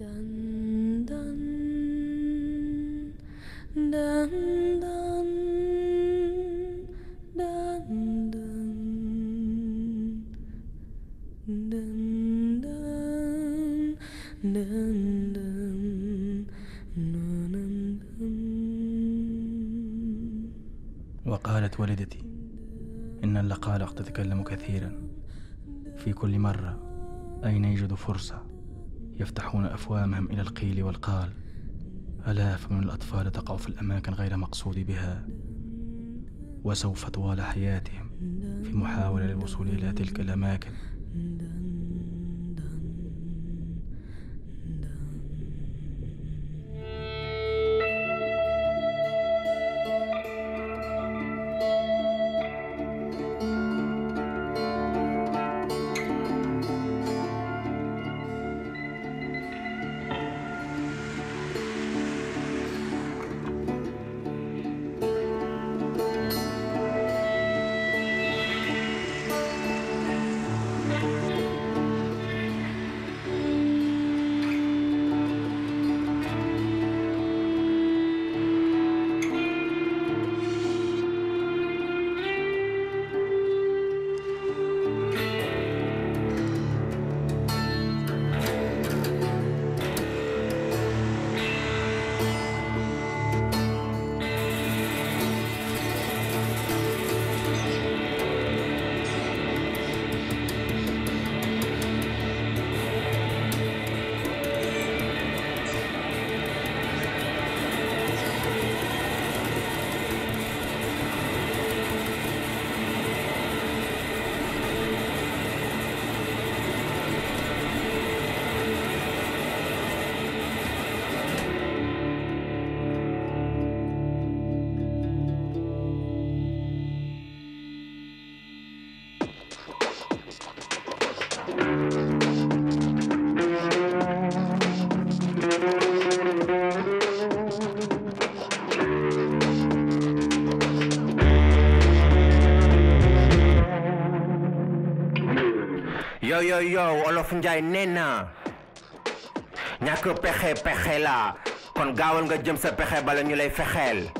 وقالت والدتي إن اللقالق تتكلم كثيرا. في كل مرة أين يجد فرصة؟ يفتحون أفوامهم إلى القيل والقال. آلاف من الأطفال تقع في الأماكن غير مقصود بها؟ وسوف طوال حياتهم في محاولة للوصول إلى تلك الأماكن. Yo yo yo olof njaay nee na ñàkk pexe pexe la. Kon gaawal nga jëm sa pexe bala ñu lay fexeel.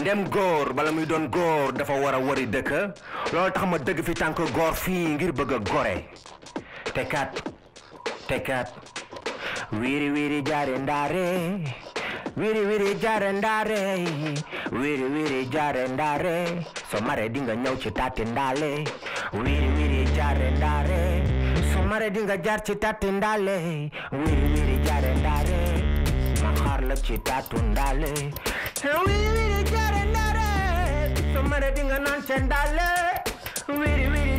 Ndem góor bala muy doon góor dafa war a wari dëkk. Loolu tax ma dëgg fi tànk góor fii ngir bëgg a gore. Te kat te kat wiiri wiiri jaare ndaare wiri wiri jarendare wiri wiri jarendare somare dinga nyauci tatindale wiri wiri jarendare somare dinga jarci tatindale wiri wiri jarendare maharla ci tatundale wiri wiri jarendare somare dinga noncendale wiri wiri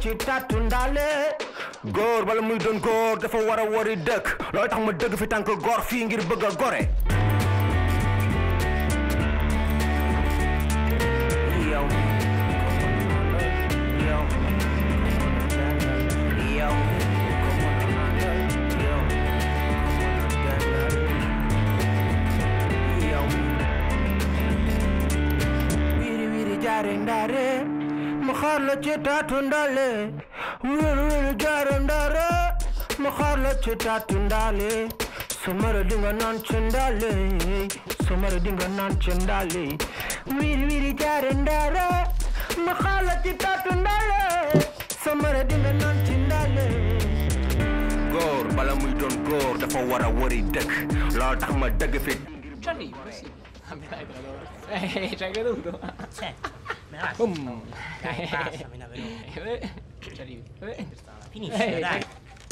ci taatu ndaale góor bala muy doon góor dafa war a dëkk loolu tax ma dëgg fi tànk góor fii ngir bëgg gore yow yow xaar la ci taatu ndaale wiri wiri jaare ndaare ma xaar la ci taatu ndaale sumara dinga naan ci ndaale sumara dinga naan ci ndaale. Wiri wiri jaare ndaare ma xaar la ci taatu ndaale sumara dinga naan ci ndaale. Góor bala muy doon góor dafa war a wari dëkk. Loolu tax ma dëgg fi. Eh, ci hai creduto? Sì, me la Boom. Dai, basta, me la venuto. Eh, Ci arrivi. Eh. Finisce, Eh, dai.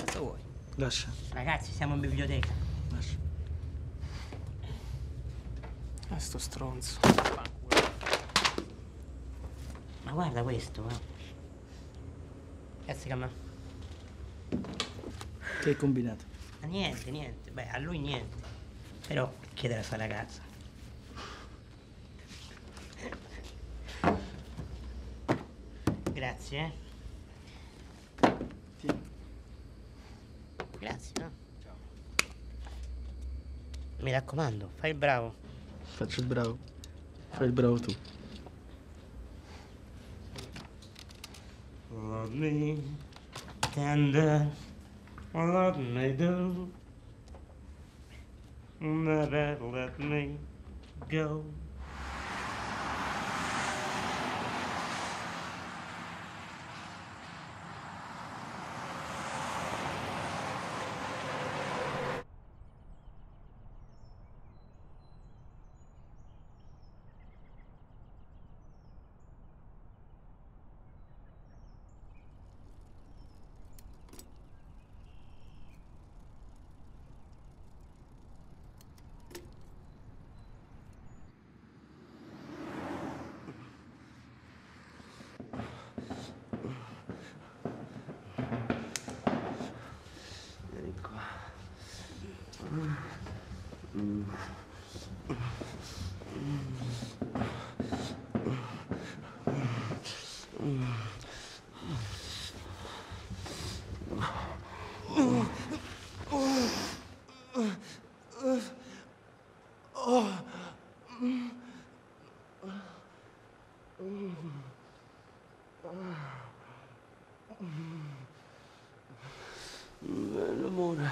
Cosa vuoi? Lascia, Ragazzi, siamo in biblioteca. lascia. Ah, sto stronzo. Ma guarda questo, eh. Cazzo che ma... Che hai combinato? ma niente, niente. Beh, a lui niente. Però chiede alla sua ragazza. Grazie, eh. Grazie, no? Mi raccomando, fai il bravo. Faccio il bravo. Fai il bravo tu. Love me tender, let me do. Never let me go. Vieni qua. Bello amore.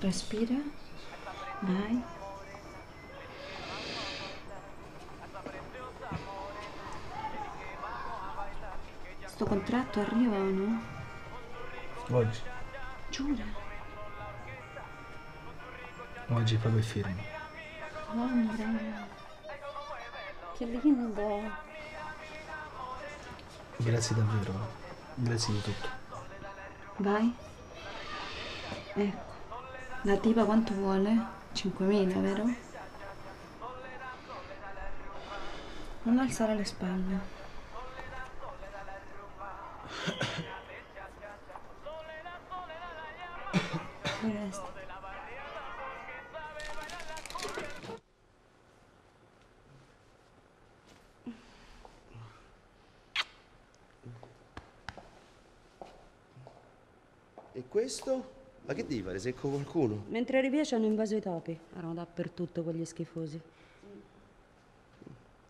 Respira. Vai. Sto contratto arriva o no? Oggi, Giura. oggi e firmo. Madonna. Che lindo. Grazie davvero. Grazie di tutto. Vai. Ecco. La tipa quanto vuole? 5.000, vero? Non alzare le spalle. Questo? Ma che devi fare? Secco qualcuno? Mentre eri via ci hanno invaso i topi. Erano dappertutto quegli schifosi.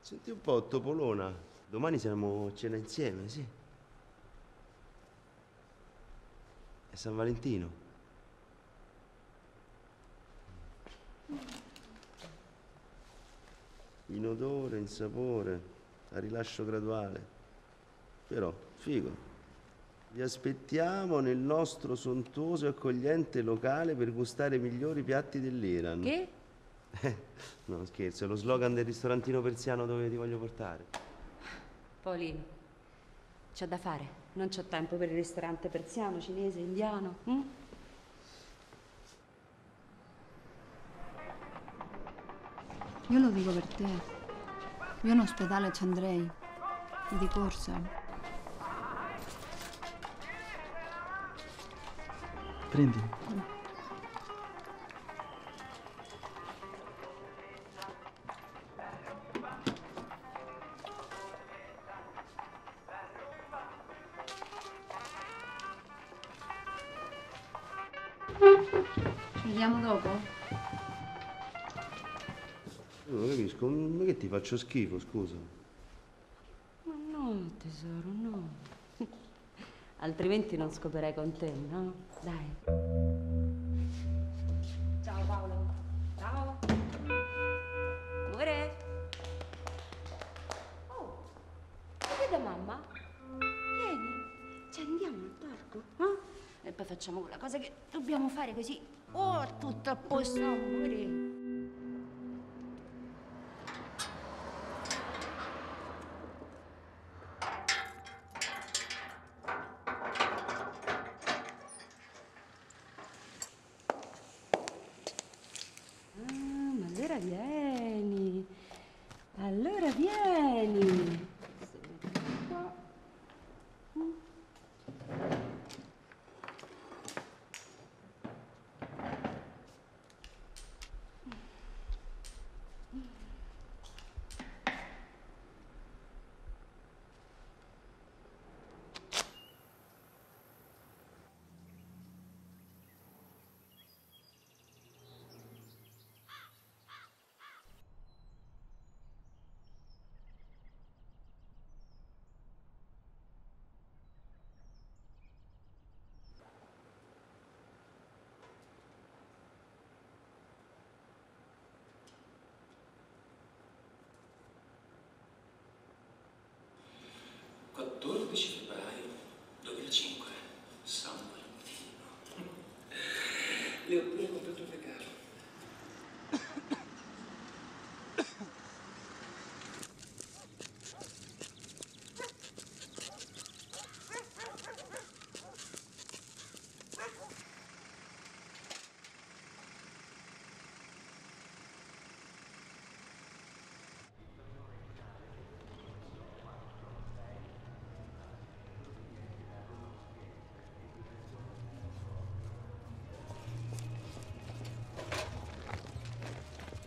Senti un po', Topolona. Domani siamo a cena insieme, sì. È San Valentino. In odore, in sapore, a rilascio graduale. Però, figo. Vi aspettiamo nel nostro sontuoso e accogliente locale per gustare i migliori piatti dell'Iran. Che? No, scherzo, è lo slogan del ristorantino persiano dove ti voglio portare. Paolino, c'ho da fare. Non c'ho tempo per il ristorante persiano, cinese, indiano. hm? Io lo dico per te. Io in ospedale ci andrei. Di corsa. Prendi. Ci vediamo dopo? Io non capisco, ma che ti faccio schifo, scusa? Ma no, tesoro, no. Altrimenti non scoperei con te, no? Dai. Ciao Paolo. Ciao. Amore. Oh, vai da mamma? Vieni. Ci andiamo al parco, eh? E poi facciamo quella cosa che dobbiamo fare così. Oh, tutto a posto, amore.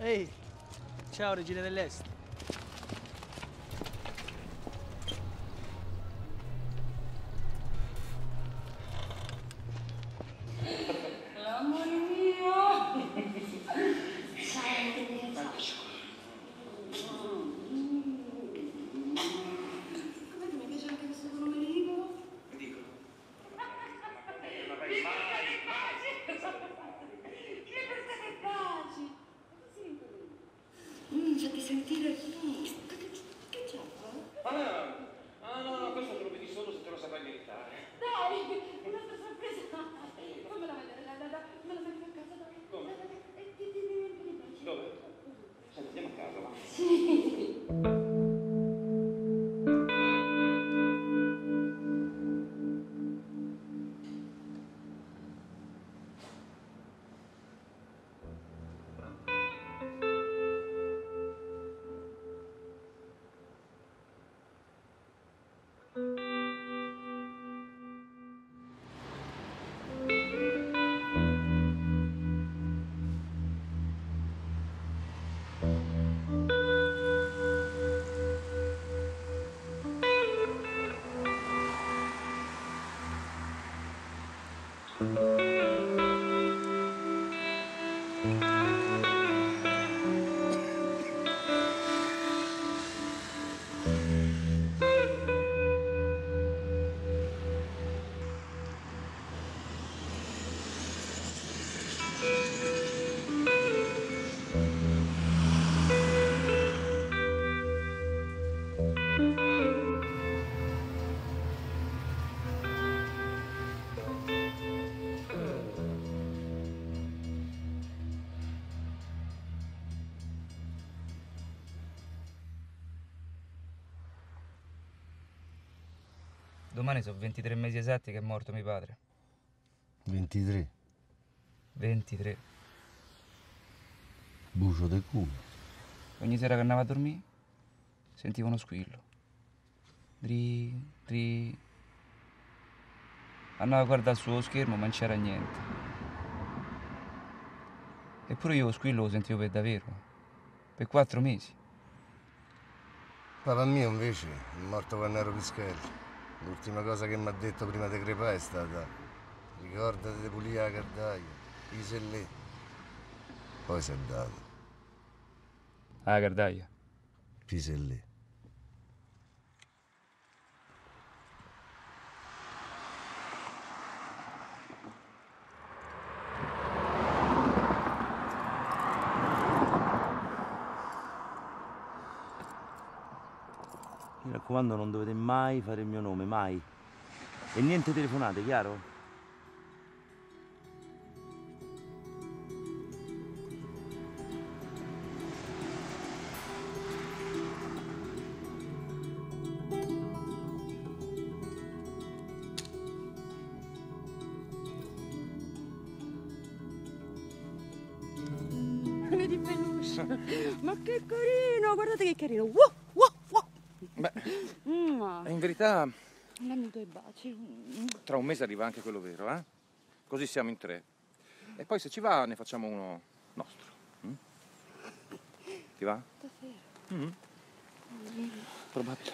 Ehi, ciao regine dell'Est. Domani sono 23 mesi esatti che è morto mio padre. 23. 23. Bucio del culo. Ogni sera che andavo a dormire sentivo uno squillo. Dri, dri. Andavo a guardare sullo schermo ma non c'era niente. Eppure io lo squillo lo sentivo per davvero. Per quattro mesi. Papà mio invece è morto quando ero pischello. L'ultima cosa che mi ha detto prima di crepare è stata ricordati di pulire la cardaia, pise lì. Poi si è dato, Ah, cardaia. pise raccomando, non dovete mai fare il mio nome, mai. E niente telefonate, chiaro? Vedi peluche. Ma che carino, guardate che carino. Wow. Beh, Mua. in verità, Dammi due baci. Tra un mese arriva anche quello vero, eh? Così siamo in tre. E poi se ci va ne facciamo uno nostro. mm? Ti va? Davvero. Mm. Probabile.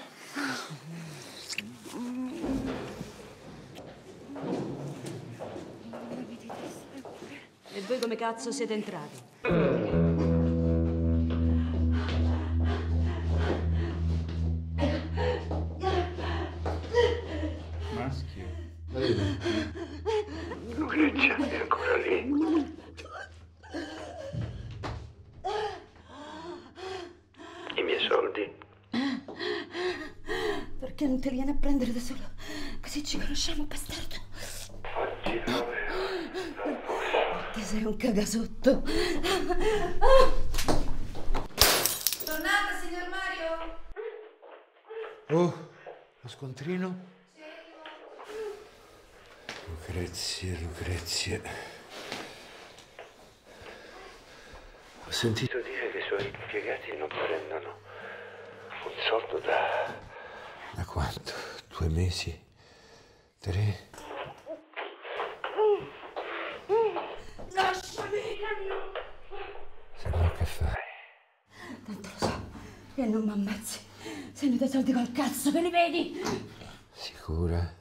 E voi come cazzo siete entrati? Lucrezia è ancora lì. I miei soldi. Perché non te li vieni a prendere da solo? Così ci conosciamo, bastardo. Oggi dove? Che sei un cagasotto. Tornata, signor Mario? Oh, lo scontrino? Lucrezia, Lucrezia. Ho sentito dire che i suoi impiegati non prendono un soldo da... Da quanto? Due mesi? Tre? Lasciami! Se no che fai? Tanto lo so. E non mi ammazzi. Se ne dai soldi col cazzo che li vedi. Sicura?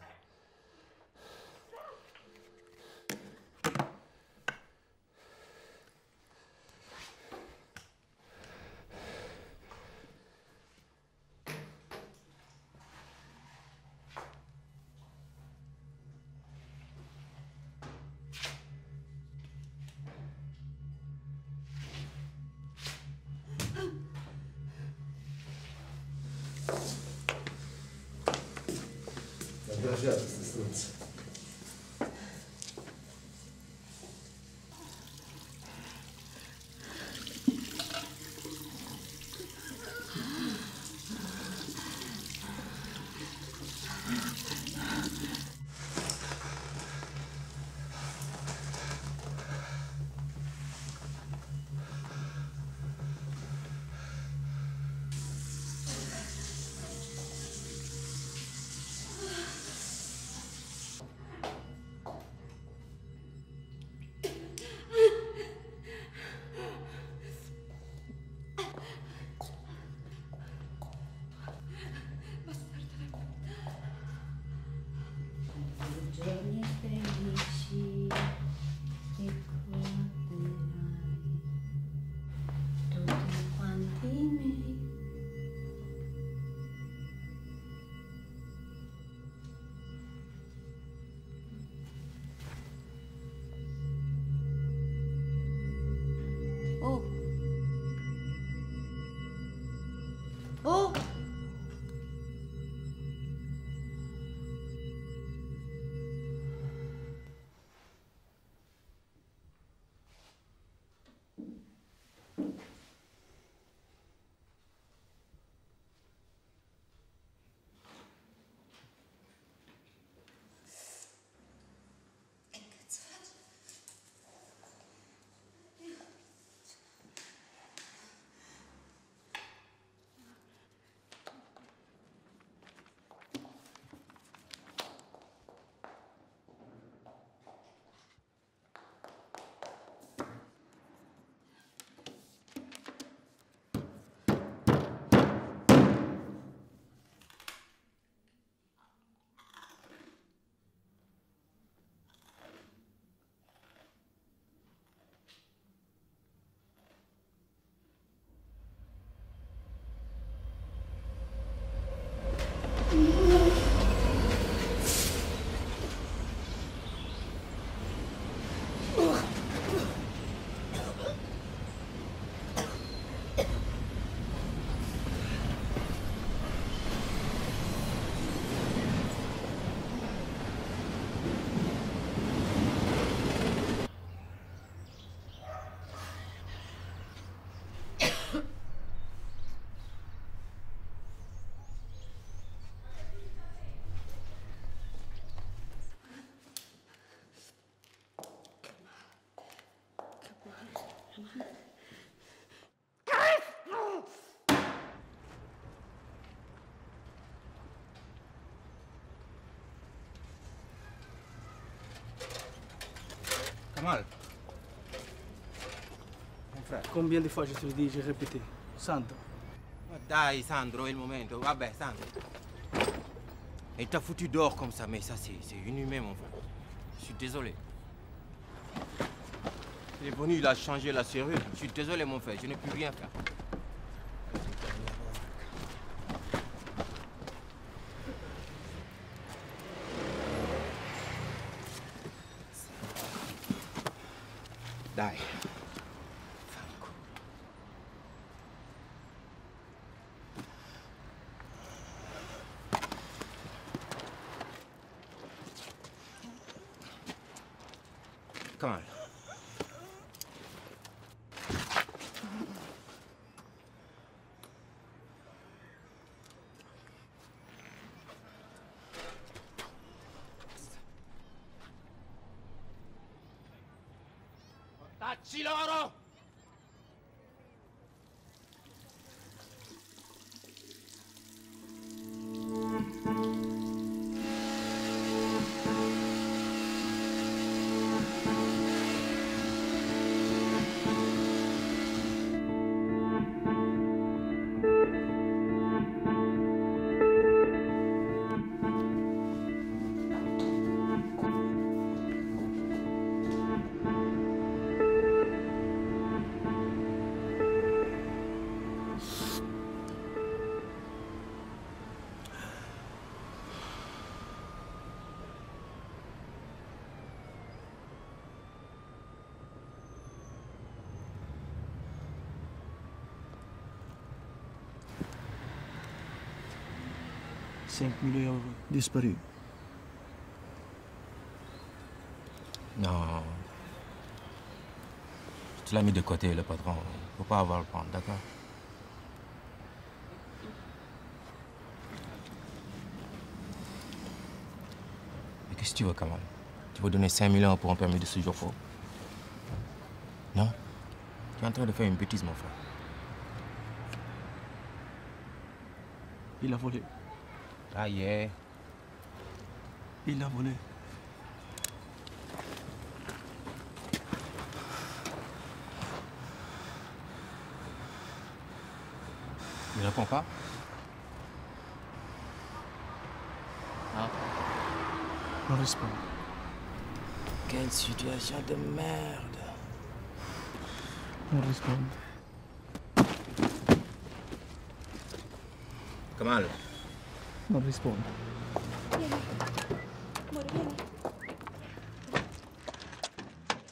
Kamal. Mon frère. Combien de fois je te dis, j'ai répété Sandro. Ma Dai, Sandro, è il momento. Vabbè, Sandro. Et t'as foutu dehors comme ça, mais ça, c'est c'est inhumain, mon frère. Je suis désolé. Est venu, il a changé la serrure. Je suis désolé, mon frère, je ne peux rien faire. 5 millions d'euros disparus. Non. Tu l'as mis de côté, le patron. Faut pas avoir le prendre, d'accord? Mais qu'est-ce que tu veux, Kamal Tu veux donner 5 millions pour un permis de séjour faux? Non? Tu es en train de faire une bêtise, mon frère. Il a volé. Ah, yeah. Il a volé. Il répond pas? Ah. Non. Quelle situation de merde. Non risponde. Kamal, Non risponde. Amore, vieni.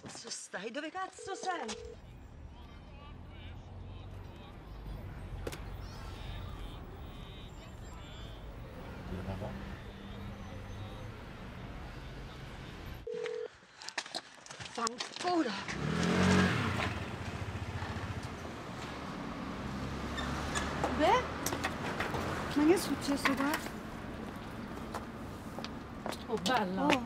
Cazzo stai? Dove cazzo sei? Fa ancora. Beh, ma che è successo qua? Oh, bella. Oh.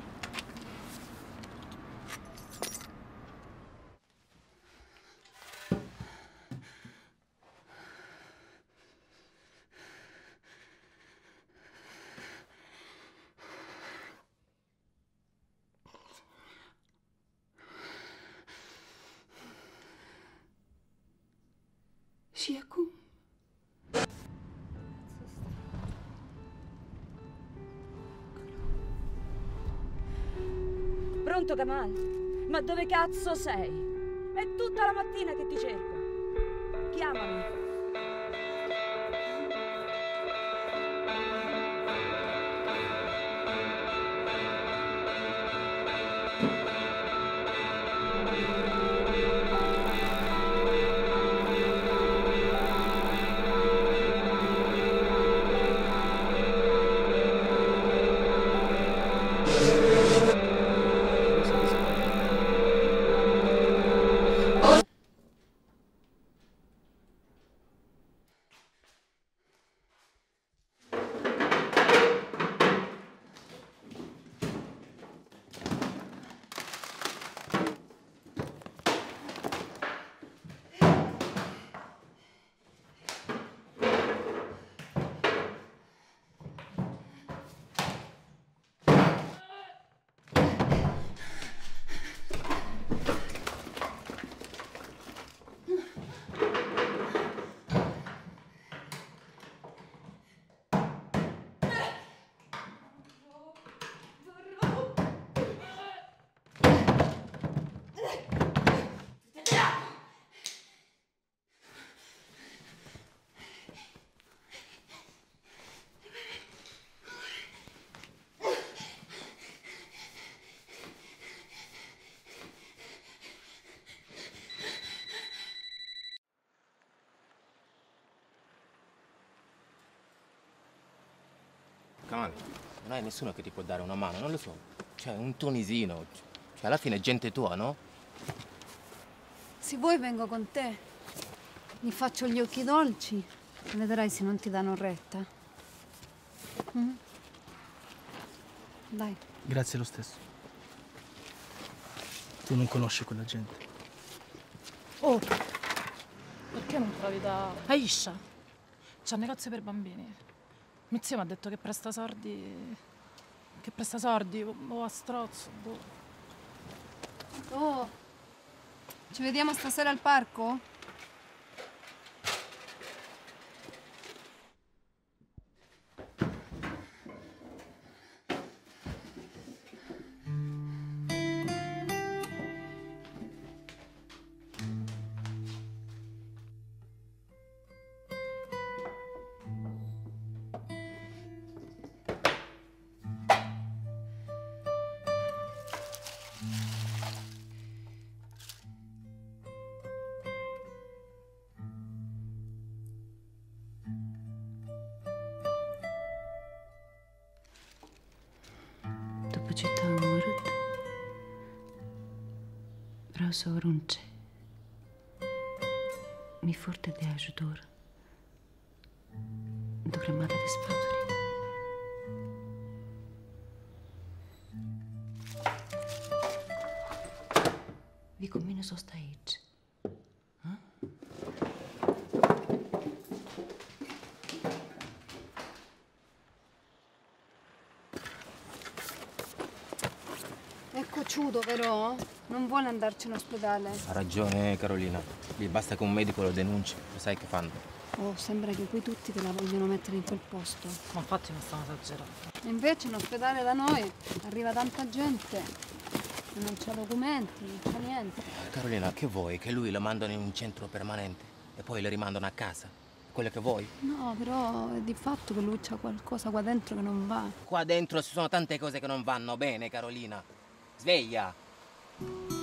Sciacu. Pronto, Kamal? Ma dove cazzo sei? È tutta la mattina che ti cerco. Chiamami. Hai nessuno che ti può dare una mano, non lo so. Cioè, un tunisino. Cioè, alla fine è gente tua, no? Se vuoi vengo con te. Mi faccio gli occhi dolci. Vedrai se non ti danno retta. Mm? Dai. Grazie lo stesso. Tu non conosci quella gente. Oh, perché non provi da Aisha? C'ha un negozio per bambini. Mio zio mi ha detto che presta sordi. Che presta sordi o, o a strozzo. Boh. Oh, ci vediamo stasera al parco? Lo so, non c'è. Mi forte de ajutor. Dovremmo andare sfaturi. Vi conviene sosta aici. È cocciuto però, non vuole andarci in ospedale. Ha ragione Carolina. Gli basta che un medico lo denunci. Lo sai che fanno? Oh, sembra che qui tutti te la vogliono mettere in quel posto. Ma infatti non stiamo esagerando. E invece in ospedale da noi arriva tanta gente non c'ha documenti, non c'ha niente. Carolina, che vuoi? Che lui lo mandano in un centro permanente e poi lo rimandano a casa? Quello che vuoi? No, però è di fatto che lui c'ha qualcosa qua dentro che non va. Qua dentro ci sono tante cose che non vanno bene, Carolina. Sveglia! Thank you.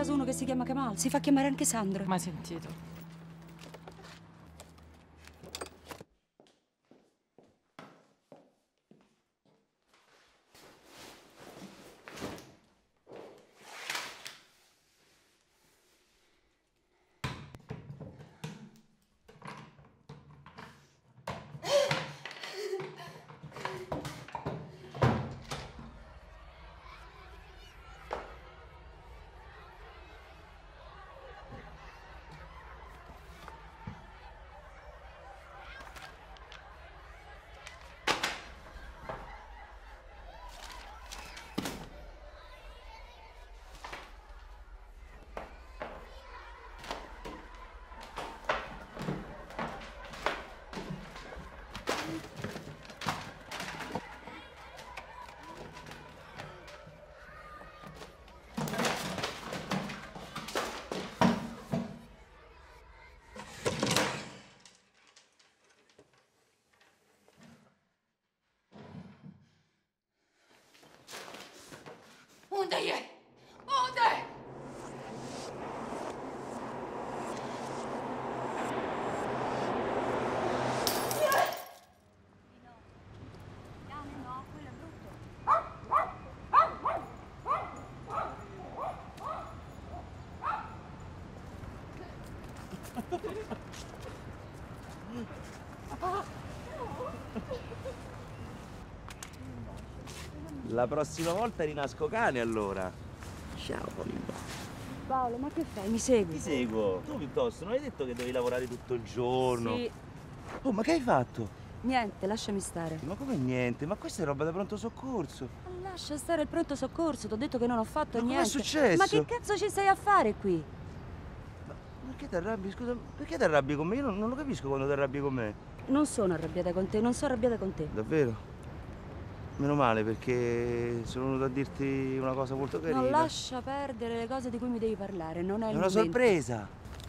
Caso uno che si chiama Kamal? Si fa chiamare anche Sandro. Mai sentito. La prossima volta rinasco cane allora. Ciao Polino. Paolo, ma che fai? Mi segui? Ti seguo. Tu piuttosto non hai detto che devi lavorare tutto il giorno? Sì. Oh, ma che hai fatto? Niente, lasciami stare. Ma come niente? Ma questa è roba da pronto soccorso. Lascia stare il pronto soccorso, ti ho detto che non ho fatto Ma niente. successo? Ma che cazzo ci stai a fare qui? Perché ti arrabbi? Scusa, perché ti arrabbi con me? Io non, non lo capisco quando ti arrabbi con me. Non sono arrabbiata con te, non sono arrabbiata con te. Davvero? Meno male perché sono venuto a dirti una cosa molto carina. Non lascia perdere le cose di cui mi devi parlare, non è, È il una momento. sorpresa.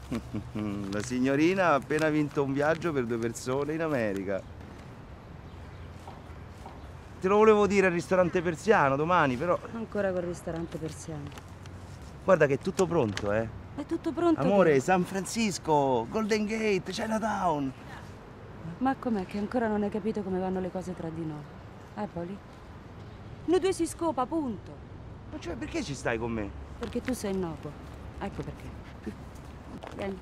La signorina ha appena vinto un viaggio per due persone in America. Te lo volevo dire al ristorante persiano domani, però Ancora col ristorante persiano. guarda che è tutto pronto, eh. È tutto pronto? Amore, che- San Francisco, Golden Gate, Chinatown. Ma com'è che ancora non hai capito come vanno le cose tra di noi? Eh, Poli? Noi due si scopa, punto. Ma cioè, perché ci stai con me? Perché tu sei innocuo. Ecco perché. Vieni.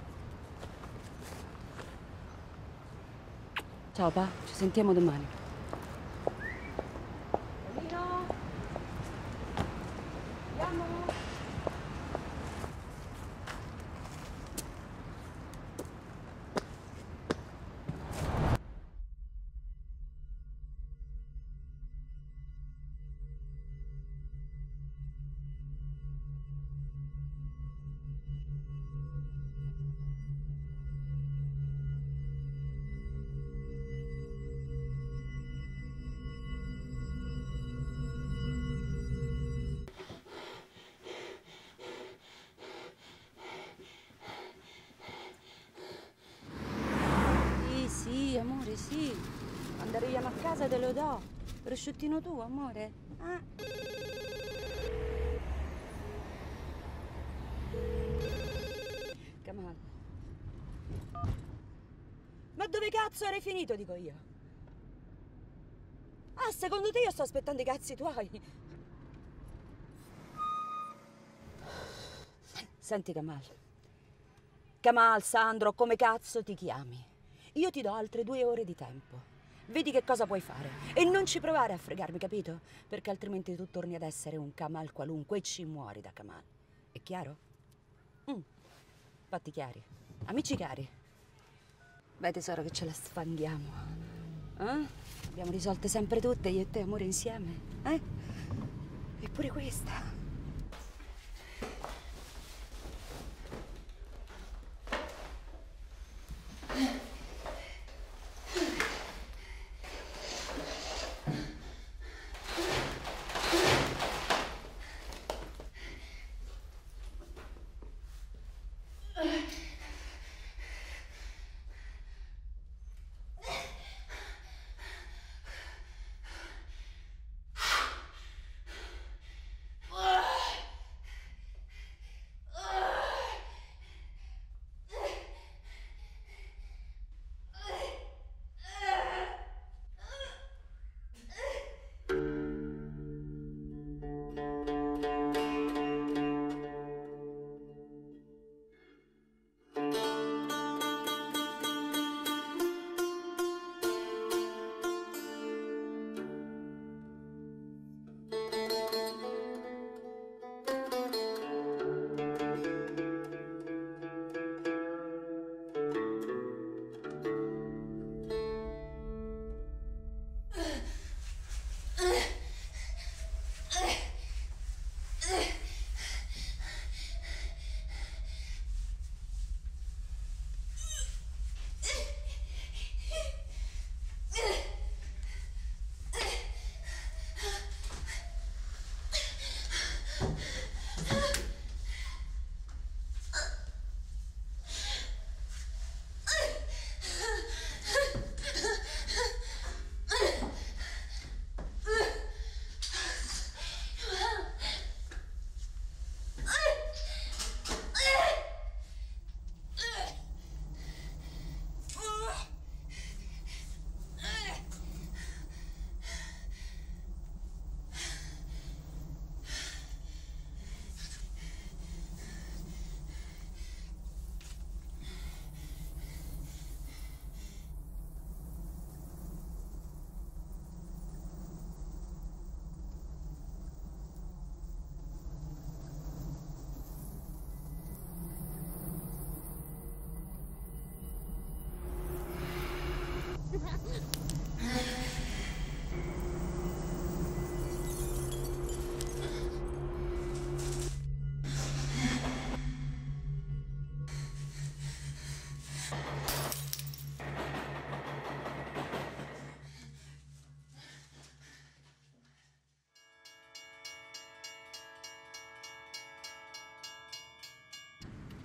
Ciao, pa. Ci sentiamo domani. Prosciuttino tu, amore? Ah. Kamal. Ma dove cazzo eri finito, dico io? Ah, secondo te io sto aspettando i cazzi tuoi? Senti, Kamal. Kamal, Sandro, come cazzo ti chiami? Io ti do altre due ore di tempo. Vedi che cosa puoi fare. E non ci provare a fregarmi, capito? Perché altrimenti tu torni ad essere un Kamal qualunque e ci muori da Kamal. È chiaro? Mm. Fatti chiari. Amici cari. Beh, tesoro, che ce la sfanghiamo. Eh? Abbiamo risolte sempre tutte, io e te, amore, insieme. Eh? Eppure questa.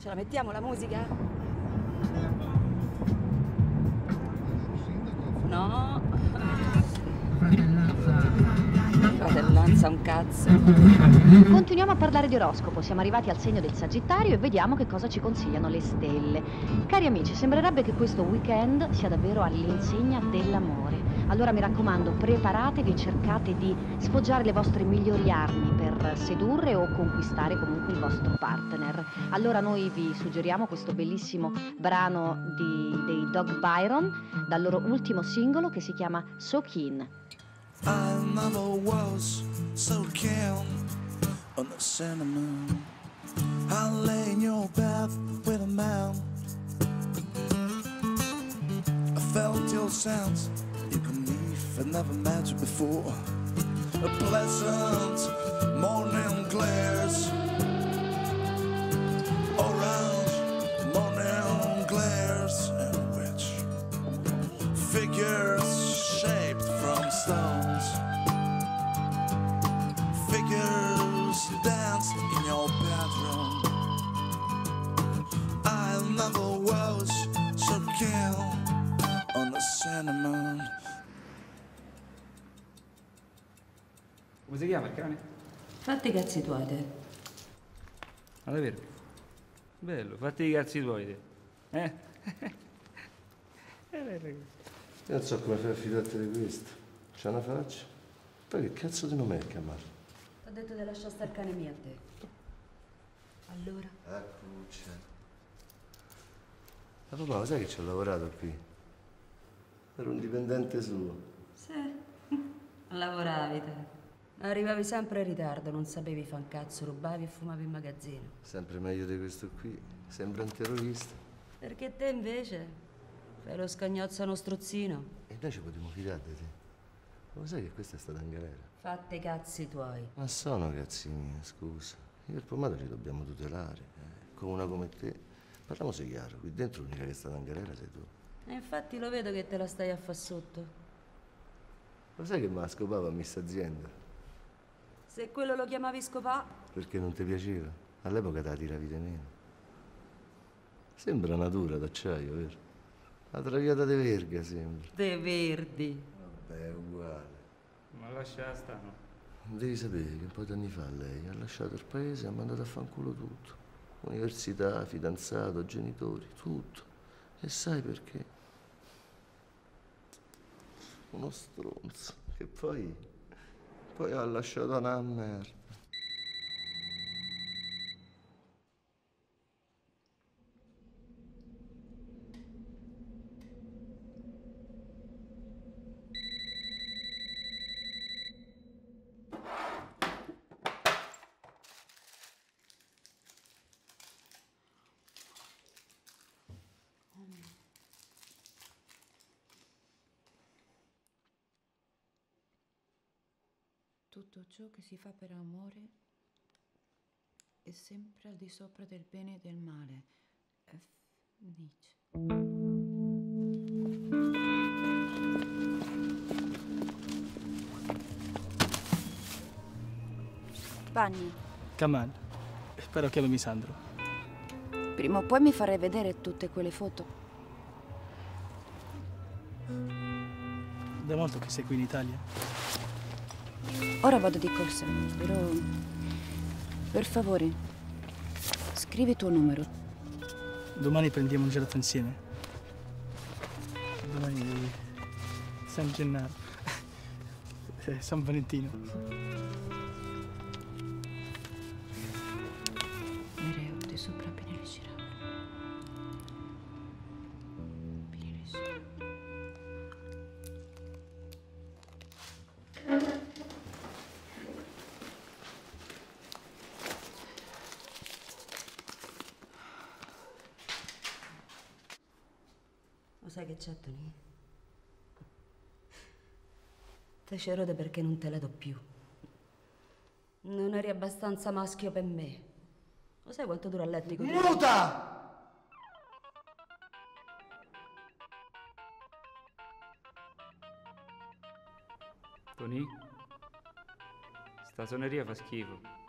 Ce la mettiamo la musica? No. Fratellanza un cazzo. Continuiamo a parlare di oroscopo, siamo arrivati al segno del Sagittario e vediamo che cosa ci consigliano le stelle. Cari amici, sembrerebbe che questo weekend sia davvero all'insegna dell'amore. Allora mi raccomando, preparatevi e cercate di sfoggiare le vostre migliori armi sedurre o conquistare comunque il vostro partner. Allora noi vi suggeriamo questo bellissimo brano di- dei Dog Byron dal loro ultimo singolo che si chiama So Keen. I never was so keen on the cinnamon. I lay in your bed with a man. I felt your sense, you can leave. I never met you before. A pleasant glares. Around morning glares in which figures shaped from stones. Figures danced in your bedroom. I never was so keen on the cinnamon. وزي على الكرامه Fatti i cazzi tuoi te. Ma davvero? Bello, fatti i cazzi tuoi te. Eh? Eh, bello. Io non so come fai a fidarti di questo. C'ha una faccia. Poi che cazzo di nome è Kamal? Ho detto di lasciare star cane mio a te. Allora? Eccoci. Ma papà, lo sai che ci ho lavorato qui? Ero un dipendente suo. Sì. Lavoravi te. Arrivavi sempre in ritardo, non sapevi fa un cazzo, rubavi e fumavi in magazzino. Sempre meglio di questo qui. Sembra un terrorista. Perché te invece fai lo scagnozzo a uno strozzino. E noi ci potremmo fidare di te. Ma lo sai che questa è stata in galera? Fatti i cazzi tuoi. Ma sono cazzi miei, scusa. Io e il pomato li dobbiamo tutelare. eh. Con una come te. Parliamoci chiaro, qui dentro l'unica che è stata in galera sei tu. E infatti lo vedo che te la stai a fa sotto. Lo sai che mi ha scopato a missa azienda? Se quello lo chiamavi scopà, Perché non ti piaceva? All'epoca te la tiravi di meno. Sembra natura d'acciaio, vero? La traviata di verga sembra. te verdi. Beh, è uguale. Ma lascia stare, no? Devi sapere che un po' di anni fa lei ha lasciato il paese e ha mandato a fanculo tutto. Università, fidanzato, genitori, tutto. E sai perché? Uno stronzo che poi, poi ha lasciato una merda. Tutto ciò che si fa per amore è sempre al di sopra del bene e del male. F. Nietzsche. Bagni, Kamal, spero chiamami Sandro. prima o poi mi farai vedere tutte quelle foto. Da molto che sei qui in Italia. Ora vado di corsa, però per favore scrivi il tuo numero. Domani prendiamo un gelato insieme. Domani San Gennaro. San Valentino. Sai che c'è, Tony? Te ci rode perché non te la do più. Non eri abbastanza maschio per me. Lo sai quanto dura il letto con Muta! Tony? Sta suoneria fa schifo.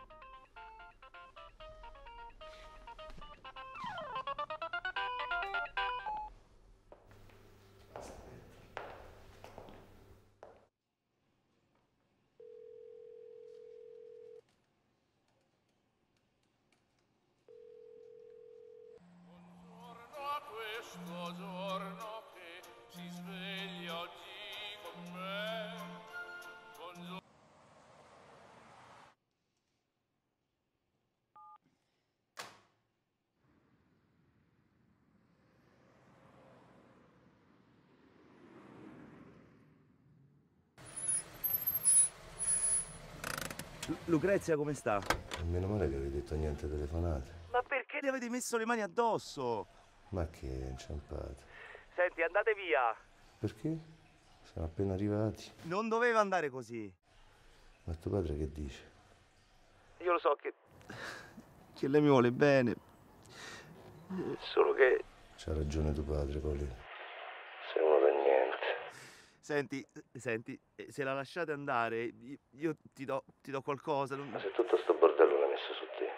Lucrezia come sta? Meno male che avete detto niente telefonate. Ma perché ti avete messo le mani addosso? Ma che inciampate? Senti, andate via. Perché? Siamo appena arrivati. Non doveva andare così. Ma tuo padre che dice? Io lo so che. che lei mi vuole bene. Solo che. C'ha ragione tuo padre, Poli. Sei uno da niente. Senti, senti, eh, se la lasciate andare, io, ti, do, ti do qualcosa. non- Ma se tutto sto bordello l'ha messo su te.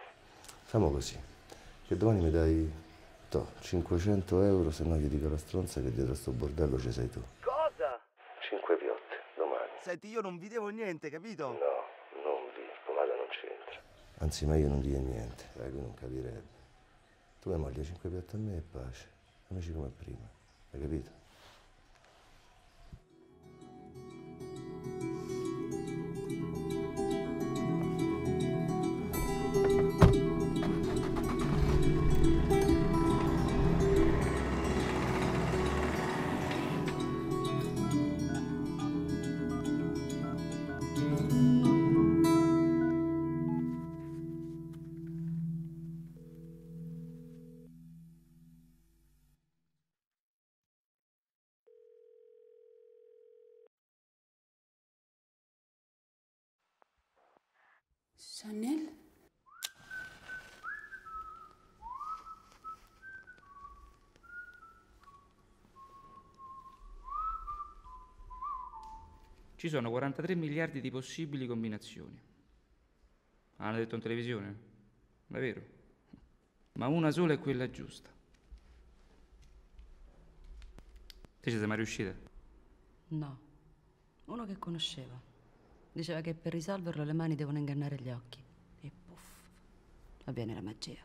Facciamo così. Che domani mi dai. toh, 500 euro, se no gli dico alla stronza che dietro a sto bordello ci sei tu. Cosa? 5 piotte, domani. Senti, io non vi devo niente, capito? No, Anzi, ma io non dire niente, dai, lui non capirebbe. Tu hai moglie cinque piatti a me e pace. Amici come prima, hai capito? Chanel? Ci sono 43 miliardi di possibili combinazioni. Hanno detto in televisione? È vero. Ma una sola è quella giusta. Te ci sei mai riuscita? No. Uno che conoscevo. Diceva che per risolverlo le mani devono ingannare gli occhi. E puff. Avviene la magia.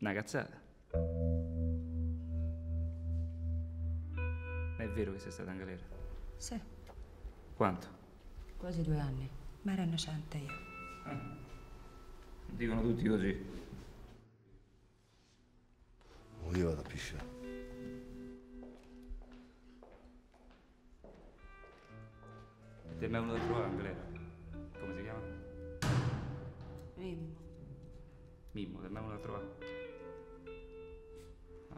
Una cazzata. Ma è vero che sei stata in galera? Sì, Quanto? quasi due anni. Ma ero innocente io. Dicono tutti così. Io vado a pisciare. Mai uno in galera? Come si chiama? Mimmo. Mimmo, mai uno da trovare? Ah,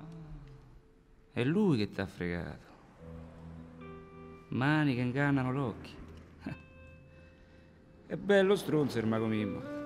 è lui che ti ha fregato. Mani che ingannano l'occhio. È bello stronzo il mago Mimmo.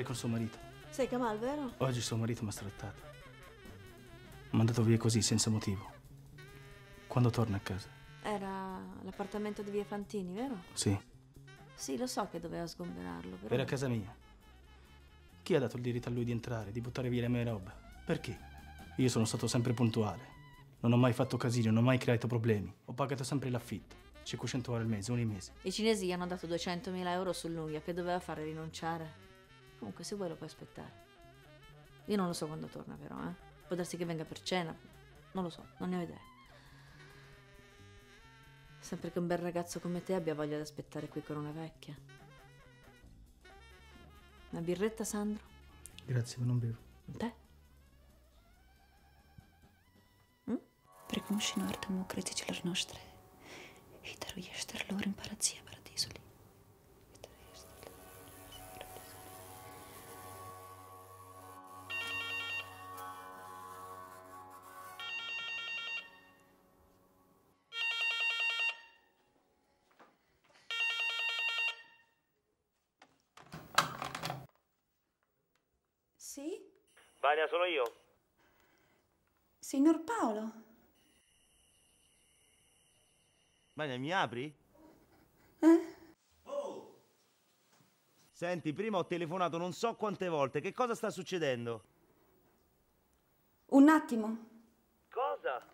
Parlare con suo marito. Sei Kamal, vero? Oggi suo marito mi ha strattato. Mi ha mandato via così, senza motivo. Quando torna a casa? Era l'appartamento di via Fantini, vero? Sì, Sì, lo so che doveva sgomberarlo, però... era casa mia. Chi ha dato il diritto a lui di entrare, di buttare via le mie robe? Perché? Io sono stato sempre puntuale. Non ho mai fatto casino, non ho mai creato problemi. Ho pagato sempre l'affitto. 500 euro al mese, ogni mese. I cinesi gli hanno dato 200.000 euro sull'unghia, che doveva fare rinunciare. Comunque, se vuoi lo puoi aspettare. Io non lo so quando torna, però, eh. Può darsi che venga per cena. Non lo so, non ne ho idea. Sempre che un bel ragazzo come te abbia voglia di aspettare qui con una vecchia. Una birretta, Sandro? Grazie, ma non bevo. Te? Прекомши арта му критичилар noastre. И даруєштер lor în parația Vania, sono io. Signor Paolo? Vania, mi apri? Senti, prima ho telefonato non so quante volte. Che cosa sta succedendo? Un attimo. Cosa?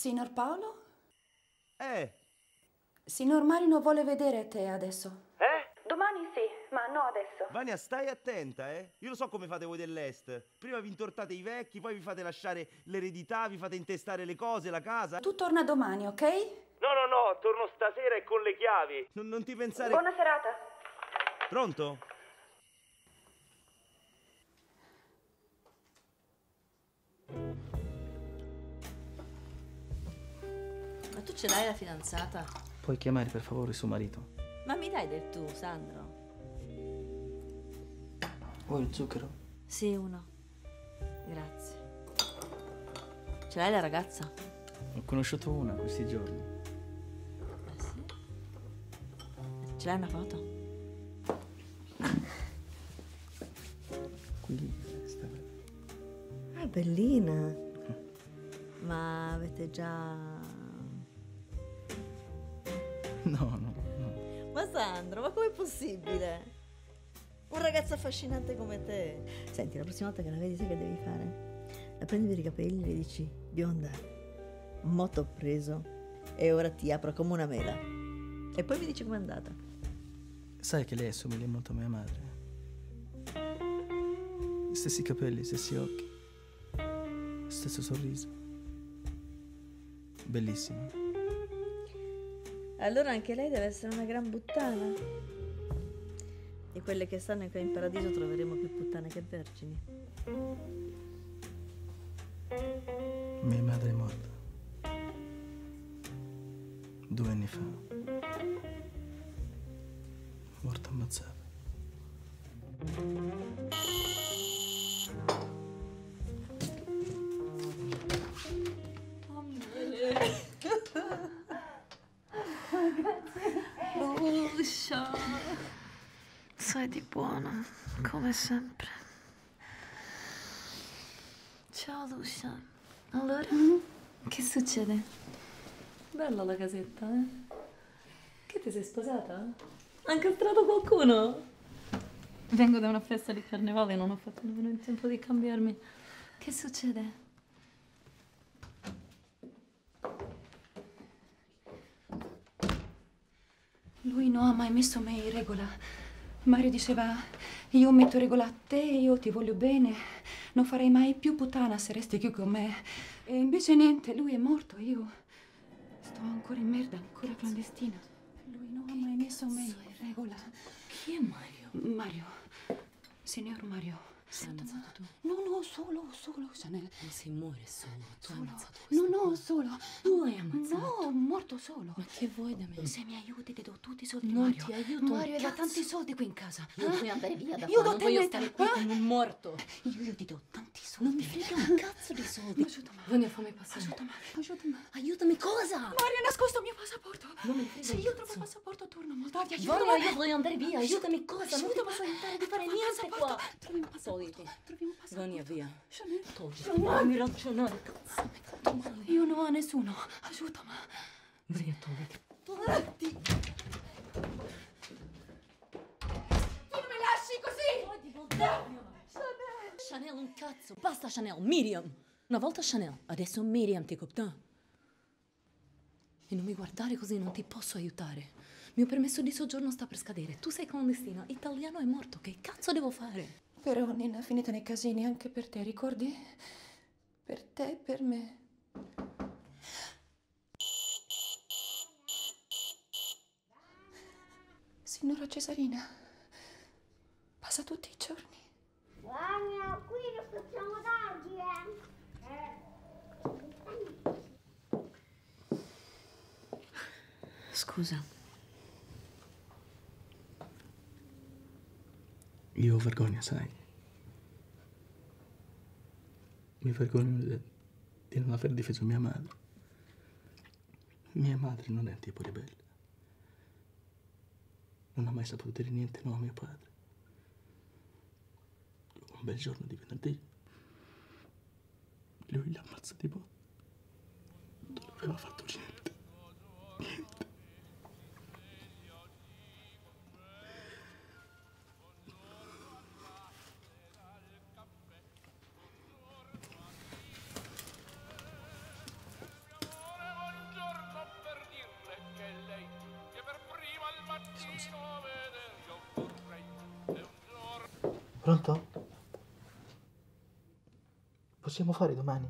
Signor Paolo? Eh, Signor Marino vuole vedere te adesso. Eh? Domani sì, ma no adesso. Vania, stai attenta, eh? Io lo so come fate voi dell'Est. Prima vi intortate i vecchi, poi vi fate lasciare l'eredità, vi fate intestare le cose, la casa. Tu torna domani, ok? No, no, no, torno stasera e con le chiavi. Non, non ti pensare... Buona serata. Pronto? Ma tu ce l'hai la fidanzata? Puoi chiamare per favore suo marito? Ma mi dai del tu, Sandro? Vuoi il zucchero? Sì, uno. Grazie. Ce l'hai la ragazza? Ho conosciuto una questi giorni. Eh sì. Ce l'hai una foto? Qui sta Ah, bellina. Ma avete già... No, no, no. Ma Sandro, ma com'è possibile? Un ragazzo affascinante come te. Senti, la prossima volta che la vedi, sai che devi fare? La prendi per i capelli e le dici, bionda, mo t'ho preso e ora ti apro come una mela. E poi mi dici com'è andata. Sai che lei assomiglia molto a mia madre. Stessi capelli, stessi occhi. Stesso sorriso. Bellissima. Allora anche lei deve essere una gran puttana. Di quelle che stanno qua in paradiso troveremo più puttane che vergini. Mia madre è morta. Due anni fa. Morta ammazzata. Di buono, come sempre. Ciao Lucia. Allora, che succede? Bella la casetta, eh? Che ti sei sposata? Ha incontrato qualcuno? Vengo da una festa di carnevale e non ho fatto nemmeno il tempo di cambiarmi. Che succede? Lui non ha mai messo me in regola. Mario diceva, io metto regola a te, io ti voglio bene, non farei mai più puttana se resti qui con me. E invece niente, lui è morto, io sto ancora in merda, ancora clandestina. Lui non ha mai messo me in regola. Chi è Mario? Mario, signor Mario. Sei ammazzato tu? No, no, solo, solo, Chanel. Non si muore solo, tu hai Solo. ammazzato No, no, solo. Tu hai ammazzato? No, morto solo. Ma che vuoi da me? Se mi aiuti ti do tutti i soldi, Non Mario. ti aiuto Mario, hai tanti soldi qui in casa. Non eh? puoi andare via da Io qua, non voglio stare qui eh? come un morto. Io, io ti do tanti soldi. Non mi frega un cazzo di soldi. Aiutami. A fammi passare. Aiutami, aiutami. Aiutami cosa? Mario, hai nascosto il mio passaporto. Non ne frega Se io trovo il passaporto torno a Moldavia. Aiutami. Voglio, io voglio andare via, aiutami cosa? Non ti posso aiutare di fare niente qua. Trovi un passaporto. Togliti. Trovi un passaporto. Vieni via. Chanel. Chanel. Fammi ragionare, cazzo. Io non ho nessuno. Aiutami. Vieni, togliti. Togliti. Tu non mi lasci così. Chanel. Chanel un cazzo. Basta Chanel, Miriam. Una volta Chanel, adesso Miriam ti copta. E non mi guardare così, non ti posso aiutare. Il mio permesso di soggiorno sta per scadere. Tu sei clandestina, italiano è morto. Che cazzo devo fare? Però Nina è finita nei casini anche per te, ricordi? Per te e per me. Signora Cesarina, passa tutti i giorni. Vania, qui lo facciamo tardi, eh. Scusa. Io ho vergogna, sai. Mi vergogno di non aver difeso mia madre. Mia madre non è un tipo ribelle. Non ha mai saputo dire niente no a mio padre. Un bel giorno di venerdì, lui li ha ammazzati botte. Aveva fatto niente. Possiamo fare domani?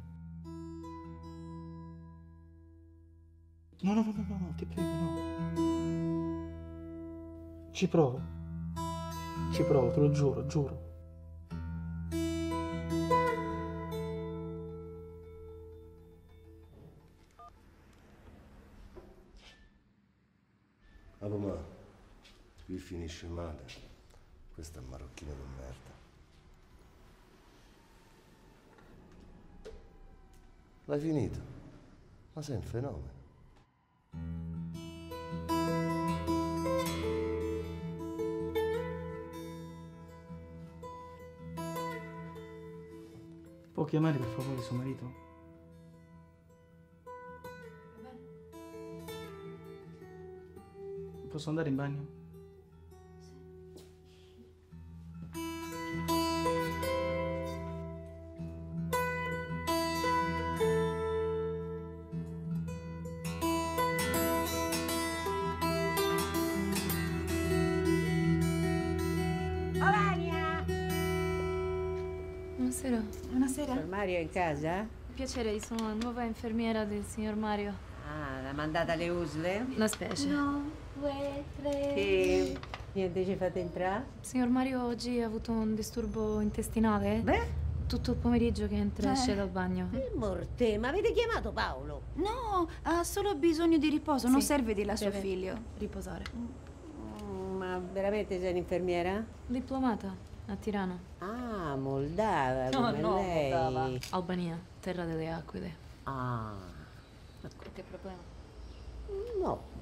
No, no, no, no, no, ti prego, no. Ci provo. Ci provo, te lo giuro, giuro. Ah, ma qui finisce male. Un marocchino di merda. L'hai finito? Ma sei un fenomeno. Può chiamare per favore suo marito? Posso andare in bagno? Casa? Piacere, sono la nuova infermiera del signor Mario. Ah, l'ha mandata alle usle? Una specie. No, due, tre. Che niente ci fate entrare? Signor Mario oggi ha avuto un disturbo intestinale? Beh? Tutto il pomeriggio che entra e Eh. esce dal bagno. Morte, ma avete chiamato Paolo? No, ha solo bisogno di riposo, non Sì, serve di là suo figlio. Riposare. Mm, Ma veramente sei un'infermiera? Diplomata a Tirano. Ah, moldava No, no, lei. moldava. Albania, terra delle aquile. Ah, Che problema? no.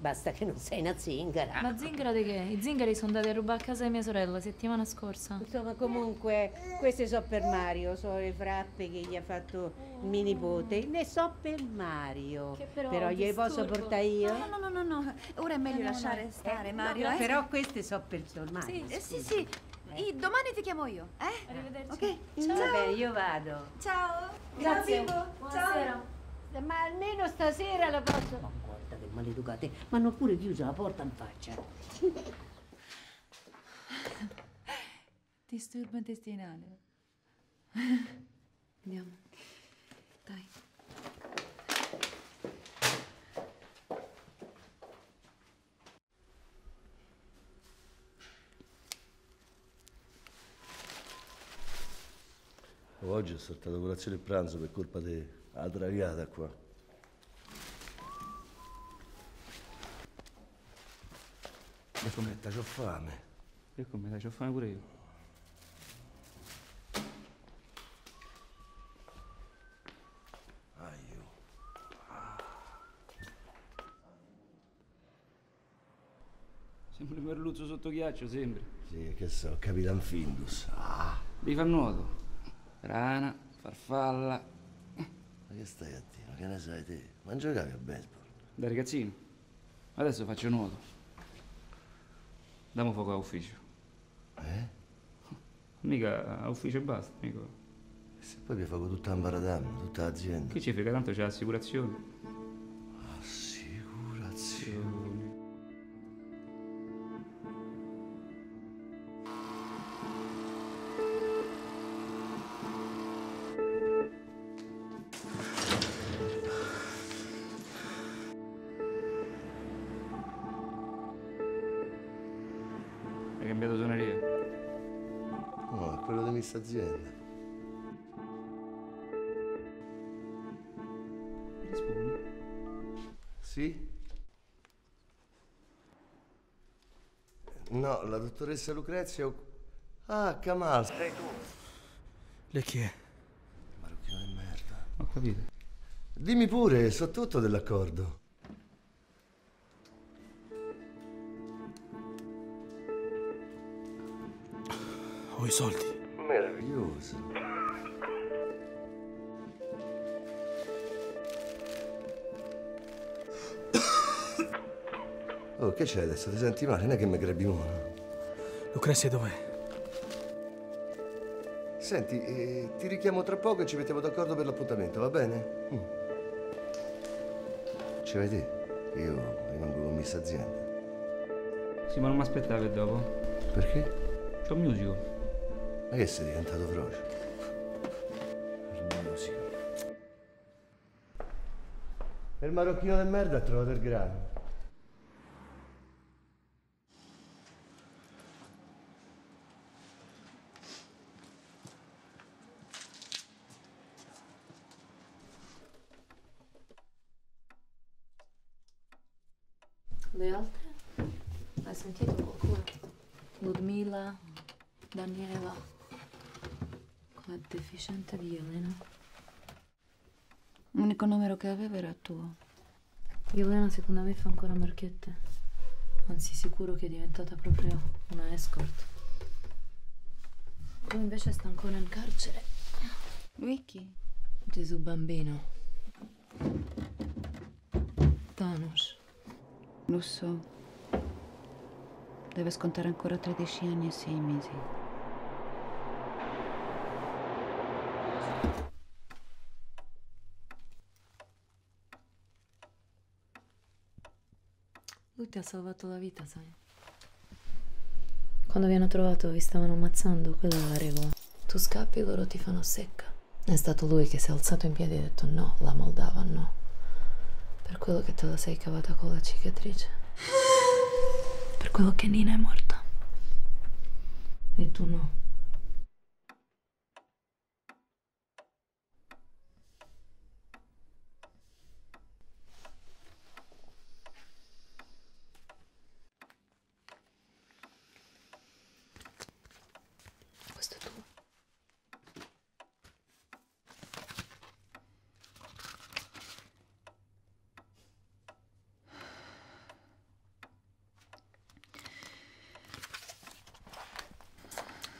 Basta che non sei una zingara. Ma zingara di che? I zingari sono andati a rubare a casa di mia sorella settimana scorsa. Insomma, comunque, queste so per Mario, sono le frappe che gli ha fatto mio nipote. Ne so per Mario. però gliele posso portare io? No, no, no, no, no. Ora è meglio No, lasciare no. stare, Eh, Mario. no, eh. Però queste so per Mario. Sì, eh, sì, sì. Io- domani ti chiamo io, eh? Arrivederci. Ok. Va Ciao. bene, io vado. Ciao. Grazie. Ciao. Buonasera. Ma almeno stasera la posso. Ma guarda che maleducate, mi hanno pure chiuso la porta in faccia. Disturbo intestinale. Andiamo. Dai. Oggi ho saltato colazione e pranzo per colpa della dragata qua. Aspetta, c'ho fame. E come dai, c'ho fame pure io. Aio. Sembri un merluzzo sotto ghiaccio, sembri. Sì, che so, Capitan Findus. Ah, Devi far nuoto. Rana, farfalla. ma che stai a? Ma che ne sai te? Ma giocavi a baseball? Da ragazzino. Adesso faccio nuoto. Diamo fuoco a ufficio. Eh? Mica a ufficio e basta, amico. E se poi vi faco tutta l'ambaradam, tutta l'azienda. Che ci frega, tanto c'è l'assicurazione. Assicurazione. Dottoressa Lucrezia... o- Ah, Kamal. Sei tu. Lei chi è? Marocchino di merda. Ho capito. Dimmi pure, so tutto dell'accordo. Ho i soldi. Meraviglioso. Oh, che c'è adesso? Ti senti male? Non è che mi grabbi uno. Lucrezia dov'è? Senti, eh, ti richiamo tra poco e ci mettiamo d'accordo per l'appuntamento, va bene? Mm. Ci vai te? Io rimango con Miss Azienda. Sì, ma non mi aspettavi dopo. Perché? C'ho un musical. Ma che sei diventato frocio? Il musico. E il marocchino del merda ha trovato il grano. 60 di Elena. L'unico numero che aveva era tuo. Elena secondo me fa ancora marchette. Anzi, sicuro che è diventata proprio una escort. Tu invece sta ancora in carcere. Lui? Gesù bambino. Thanos. Lusso. Deve scontare ancora 13 anni e 6 mesi. Lui ti ha salvato la vita, sai? Quando vi hanno trovato vi stavano ammazzando, quella è la regola. Tu scappi loro ti fanno secca. È stato lui che si è alzato in piedi e ha detto no, la Moldava no. Per quello che te la sei cavata con la cicatrice. Per quello che Nina è morta. E tu no. Questo è tuo.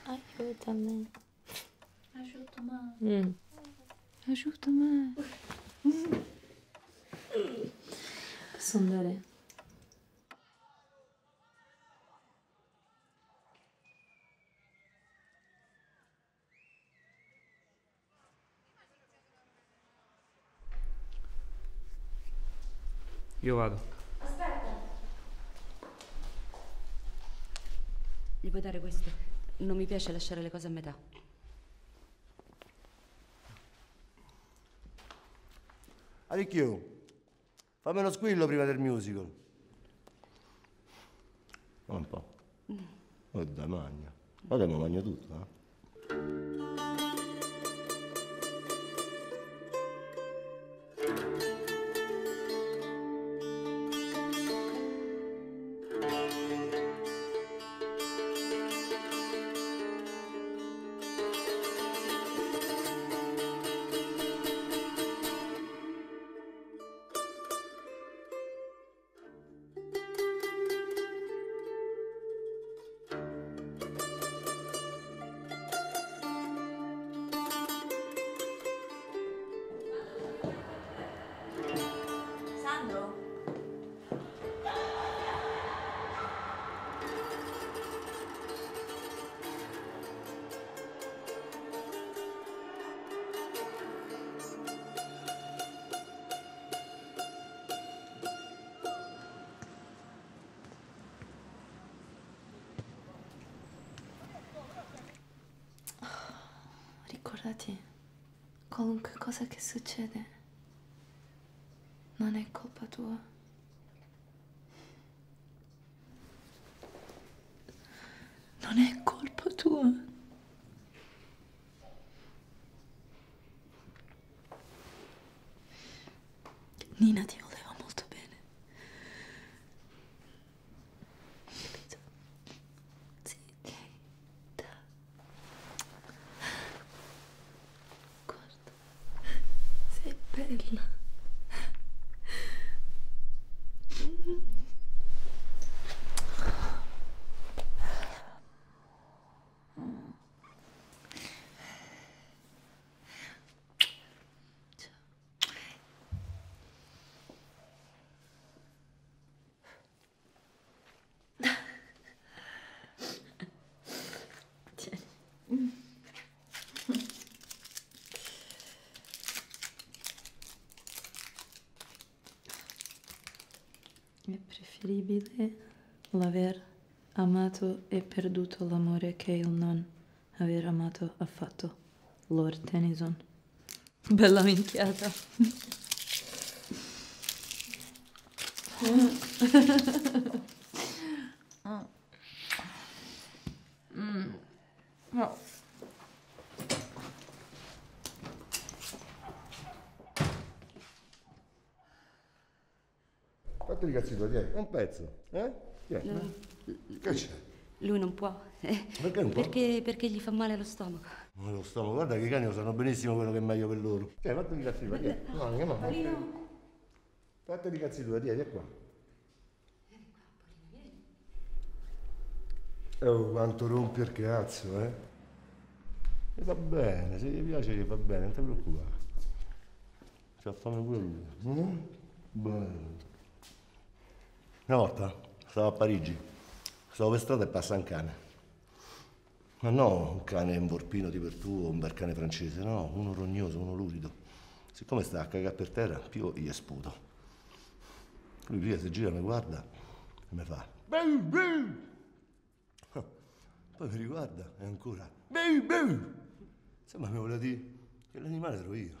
Aiutami. Aiutami. Mm. Aiutami. Posso andare? Io vado. Gli puoi dare questo? Non mi piace lasciare le cose a metà. Aricchio, fammi uno squillo prima del musical. Un po'. Oh, dai, magna. Guarda, mi magno tutto, eh? Possibile l'aver amato e perduto l'amore che il non aver amato affatto? Lord Tennyson. Bella minchiata. Mm. No. Fatti i cazzi tuoi, tieni, un pezzo, eh? Tieni. No. Che c'è? Lui non può. eh, Perché non può? Perché, perché gli fa male lo stomaco. Ma Lo stomaco, guarda che i cani lo sanno benissimo quello che è meglio per loro. Tieni, fatti i cazzi tuoi, tieni. No, anche no. Fatti i cazzi tuoi, tieni, è qua. Oh, quanto rompi il cazzo, eh? E va bene, se gli piace gli va bene, non ti preoccupare. C'ha fame pure lui. Mm? Bene. Una volta stavo a Parigi, stavo per strada e passa un cane. Ma no, un cane imporpino tipo il tuo, un bel cane francese, no, uno rognoso, uno lurido. Siccome sta a cagare per terra, più gli sputo. Lui via, si gira, mi guarda e mi fa. "Beu, beu". Poi mi riguarda e ancora. Beu, beu. Insomma, mi voleva dire che l'animale ero io.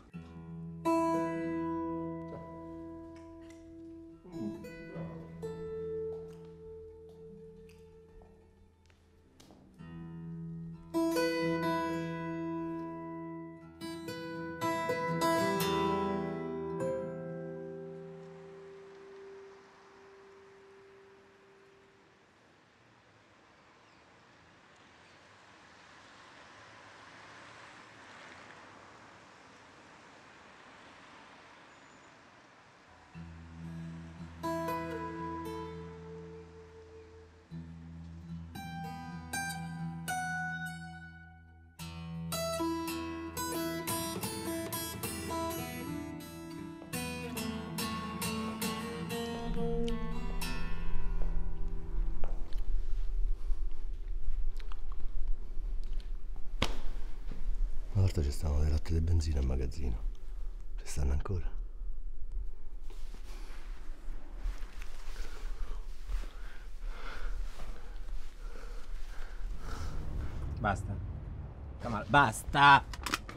Volta ci stavano le latte di benzina al magazzino. Ci stanno ancora. Basta. Kamal, basta!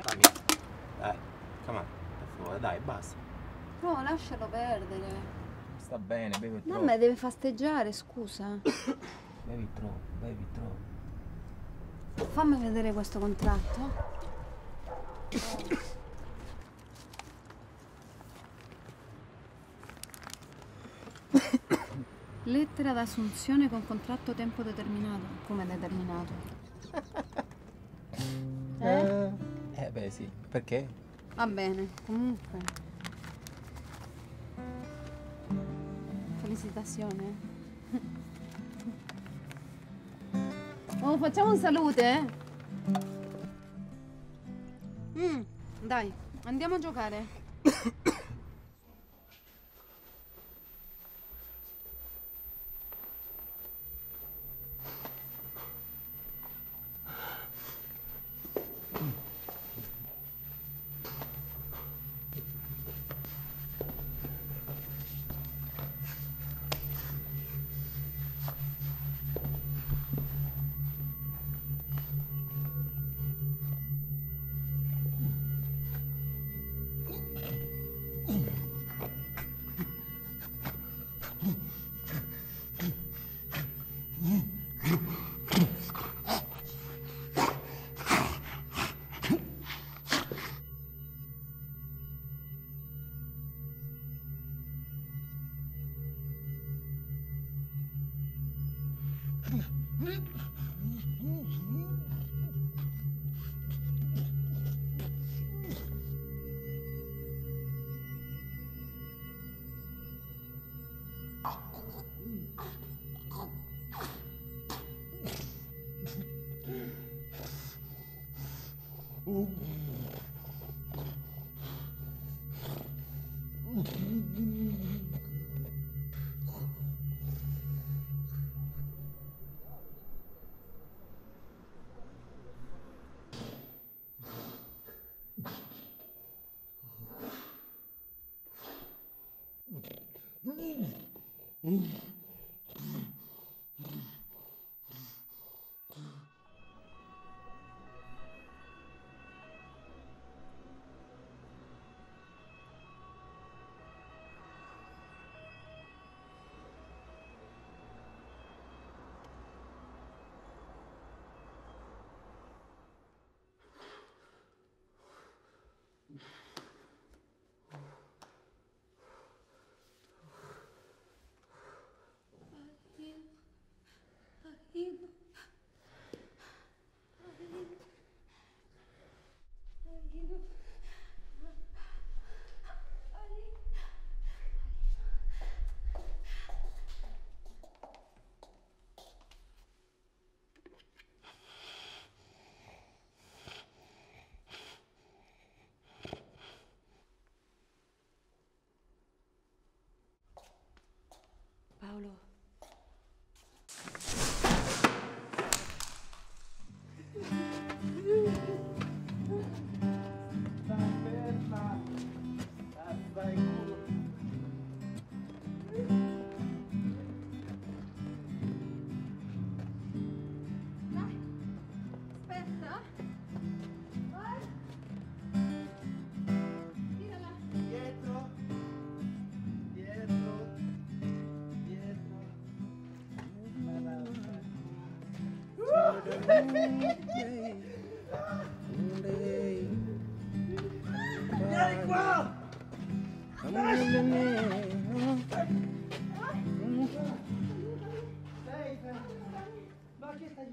Dai, via. Dai, Kamal, per favore, dai, basta. No, lascialo perdere. Sta bene, bevi troppo. Mamma deve festeggiare, scusa. Bevi troppo, bevi troppo. Fammi vedere questo contratto. Lettera d'assunzione con contratto a tempo determinato. Come determinato? Eh? Eh beh sì, perché? Va bene, comunque. Felicitazioni. Oh, facciamo un salute? Mm, dai, andiamo a giocare. Vieni qua! Ma che stai?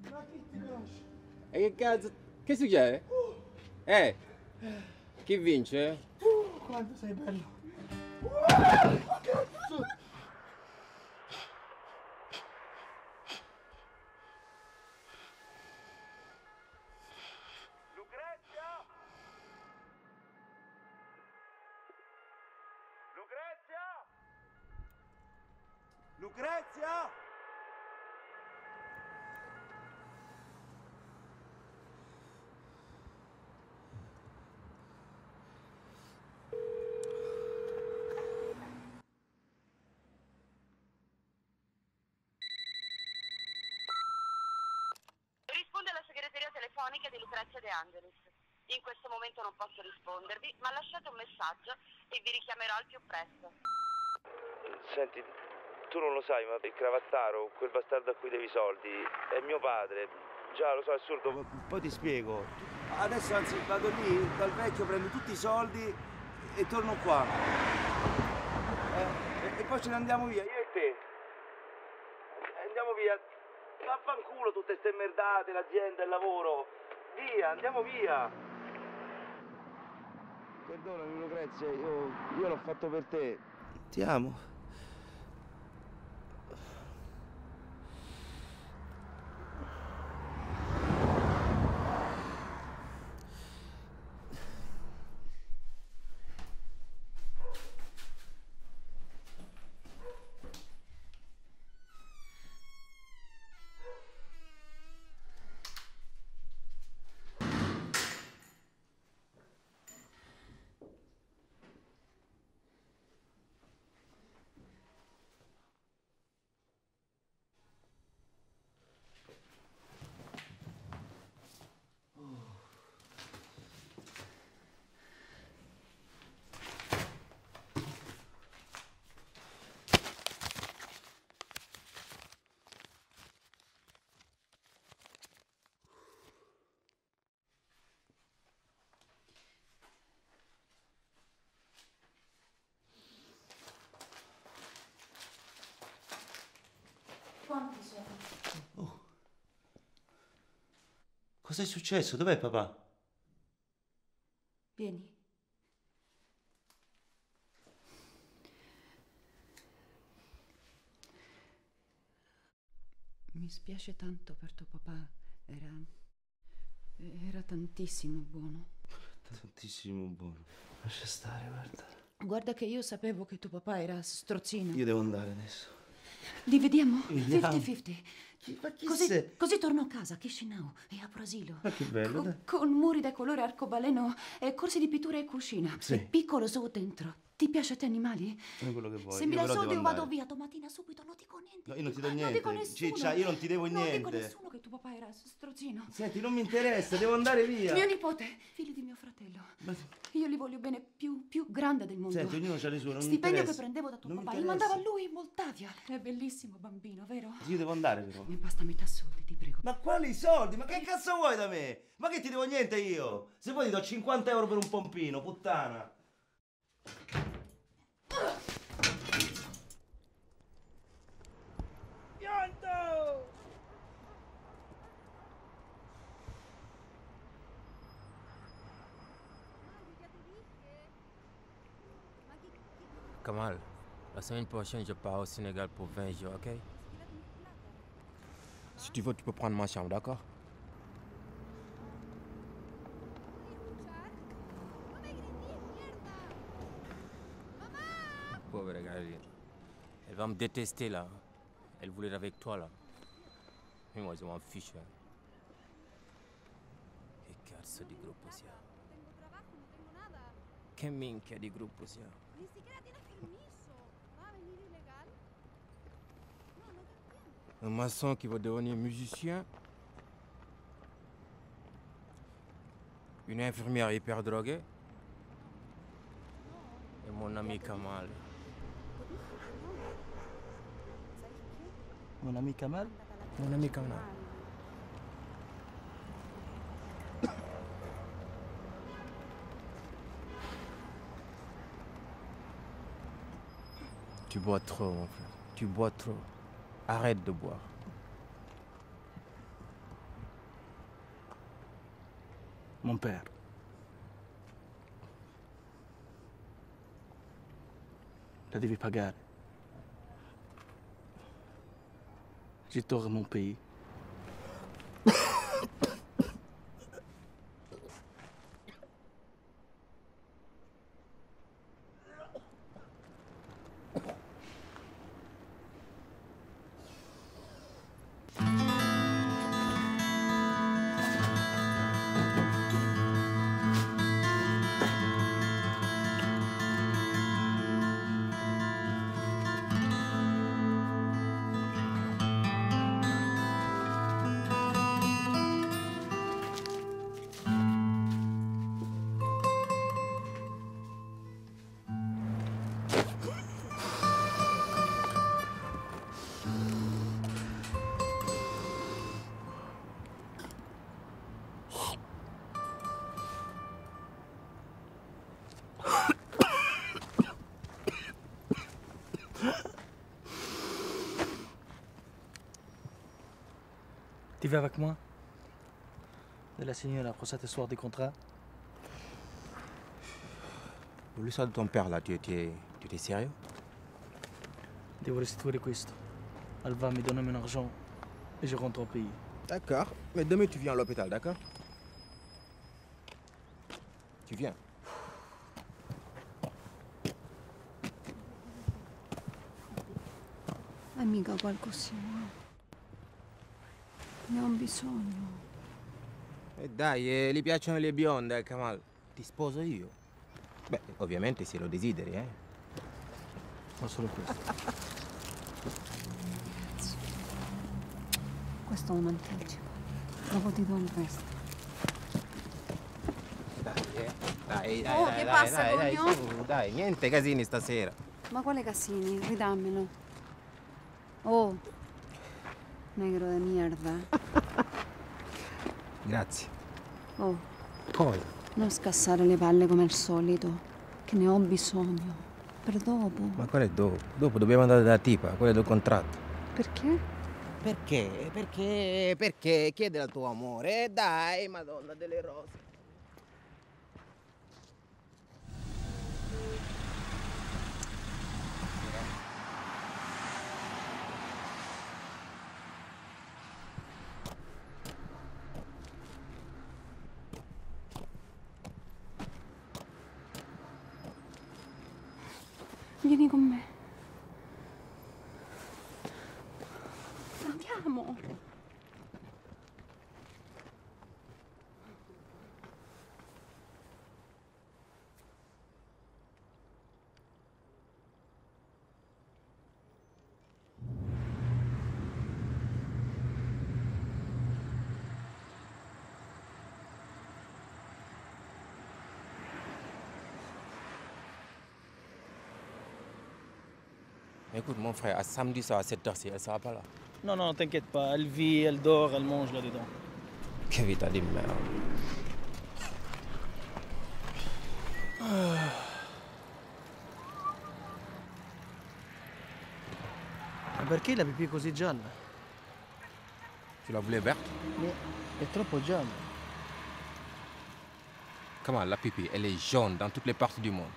Ma chi ti conosce? E che cazzo? Che succede? Eh? Chi vince? Uh, quanto sei bello! Uh, cazzo! Lucrezia! Risponde alla segreteria telefonica di Lucrezia De Angelis. In questo momento non posso rispondervi, ma lasciate un messaggio e vi richiamerò al più presto. Senti, tu non lo sai, ma il cravattaro, quel bastardo a cui devi i soldi, è mio padre. Già, lo so, è assurdo, ma poi ti spiego. Adesso anzi vado lì, dal vecchio, prendo tutti i soldi e torno qua. Eh, e, e poi ce ne andiamo via, io e te. E andiamo via. Vaffanculo tutte ste merdate, l'azienda, il lavoro. Via, andiamo via. Perdonami Lucrezia, io, io l'ho fatto per te. Ti amo. Quanti sono? Oh. Cos'è successo? Dov'è papà? Vieni. Mi spiace tanto per tuo papà. Era. Era tantissimo buono. Tantissimo buono. Lascia stare, guarda. Guarda che io sapevo che tuo papà era strozzino. Io devo andare adesso. Dividiamo? Vediamo. 50-50. Così, così torno a casa, Chisinau, e apro asilo. Ma che bello, dai. Con muri da colore arcobaleno e corsi di pittura e cucina. Sì. E piccolo zoo dentro. Ti piace a te animali? Fai quello che vuoi. Se mi dai soldi io vado via domattina subito, non dico niente. No, io non ti do Non niente. dico a nessuno. Ciccia, io non ti devo Non dico niente. nessuno che tuo papà era strozzino. Senti, non mi interessa, devo andare via. Mio nipote, figlio di mio fratello. Io li voglio bene più, più grande del mondo. Senti, ognuno ha le sue, non mi Stipendio che prendevo da tuo Non papà, li mandava a lui in Moldavia. È bellissimo bambino, vero? Io devo andare però. Mi basta metà soldi, ti prego. Ma quali soldi? Ma che cazzo vuoi da me? Ma che ti devo niente io? Se vuoi ti do 50 euro per un pompino, puttana. Kamal, la semaine prochaine, je pars au Sénégal pour 20 jours, ok? Si tu veux, tu peux prendre ma chambre, d'accord? Elle va me détester là. Elle voulait être avec toi là. Mais moi, je m'en fiche. hein. Che cazzo di gruppo sia? Che minchia di gruppo sia? Un maçon qui va devenir musicien. Une infirmière hyper droguée. Et mon ami Kamal. Mon ami Kamal Mon ami Kamal. Tu bois trop, mon frère. Tu bois trop. Arrête de boire. Mon père. La devi pagare. de tort mon. Tu vas avec moi? De la signora pour cette histoire du contrat Pour l'histoire de ton père, là, tu étais, tu étais sérieux? Devo restituire questo. Elle va me donner mon argent et je rentre au pays. D'accord. Mais demain, tu viens à l'hôpital, d'accord? Tu viens. È mica qualcosina. Ne ho bisogno. E dai, eh, gli piacciono le bionde, Kamal. Ti sposo io. Beh, ovviamente se lo desideri, eh. Ma solo questo. Questo è un anticipo. Dopo ti do il resto. Dai, eh. Dai, dai, Oh, dai, che dai, passa, dai, dai, su, dai, niente casini stasera. Ma quale Cassini? Ridammelo. Oh, negro de mierda. Grazie. Oh, Poi? non scassare le palle come al solito, che ne ho bisogno. Per dopo. Ma qual è dopo? Dopo dobbiamo andare da tipa, quello del contratto. Perché? Perché? Perché? Perché? Chiede al tuo amore. Dai, madonna delle rose. Écoute, mon frère, à samedi soir à 7h, elle sera pas là. Non, non, t'inquiète pas. Elle vit, elle dort, elle mange là-dedans. Che vita di merda. Ma perché la pipì è così gialla? Tu la voulais verte? È troppo gialla. Comment la pipi, elle est jaune dans toutes les parties du monde.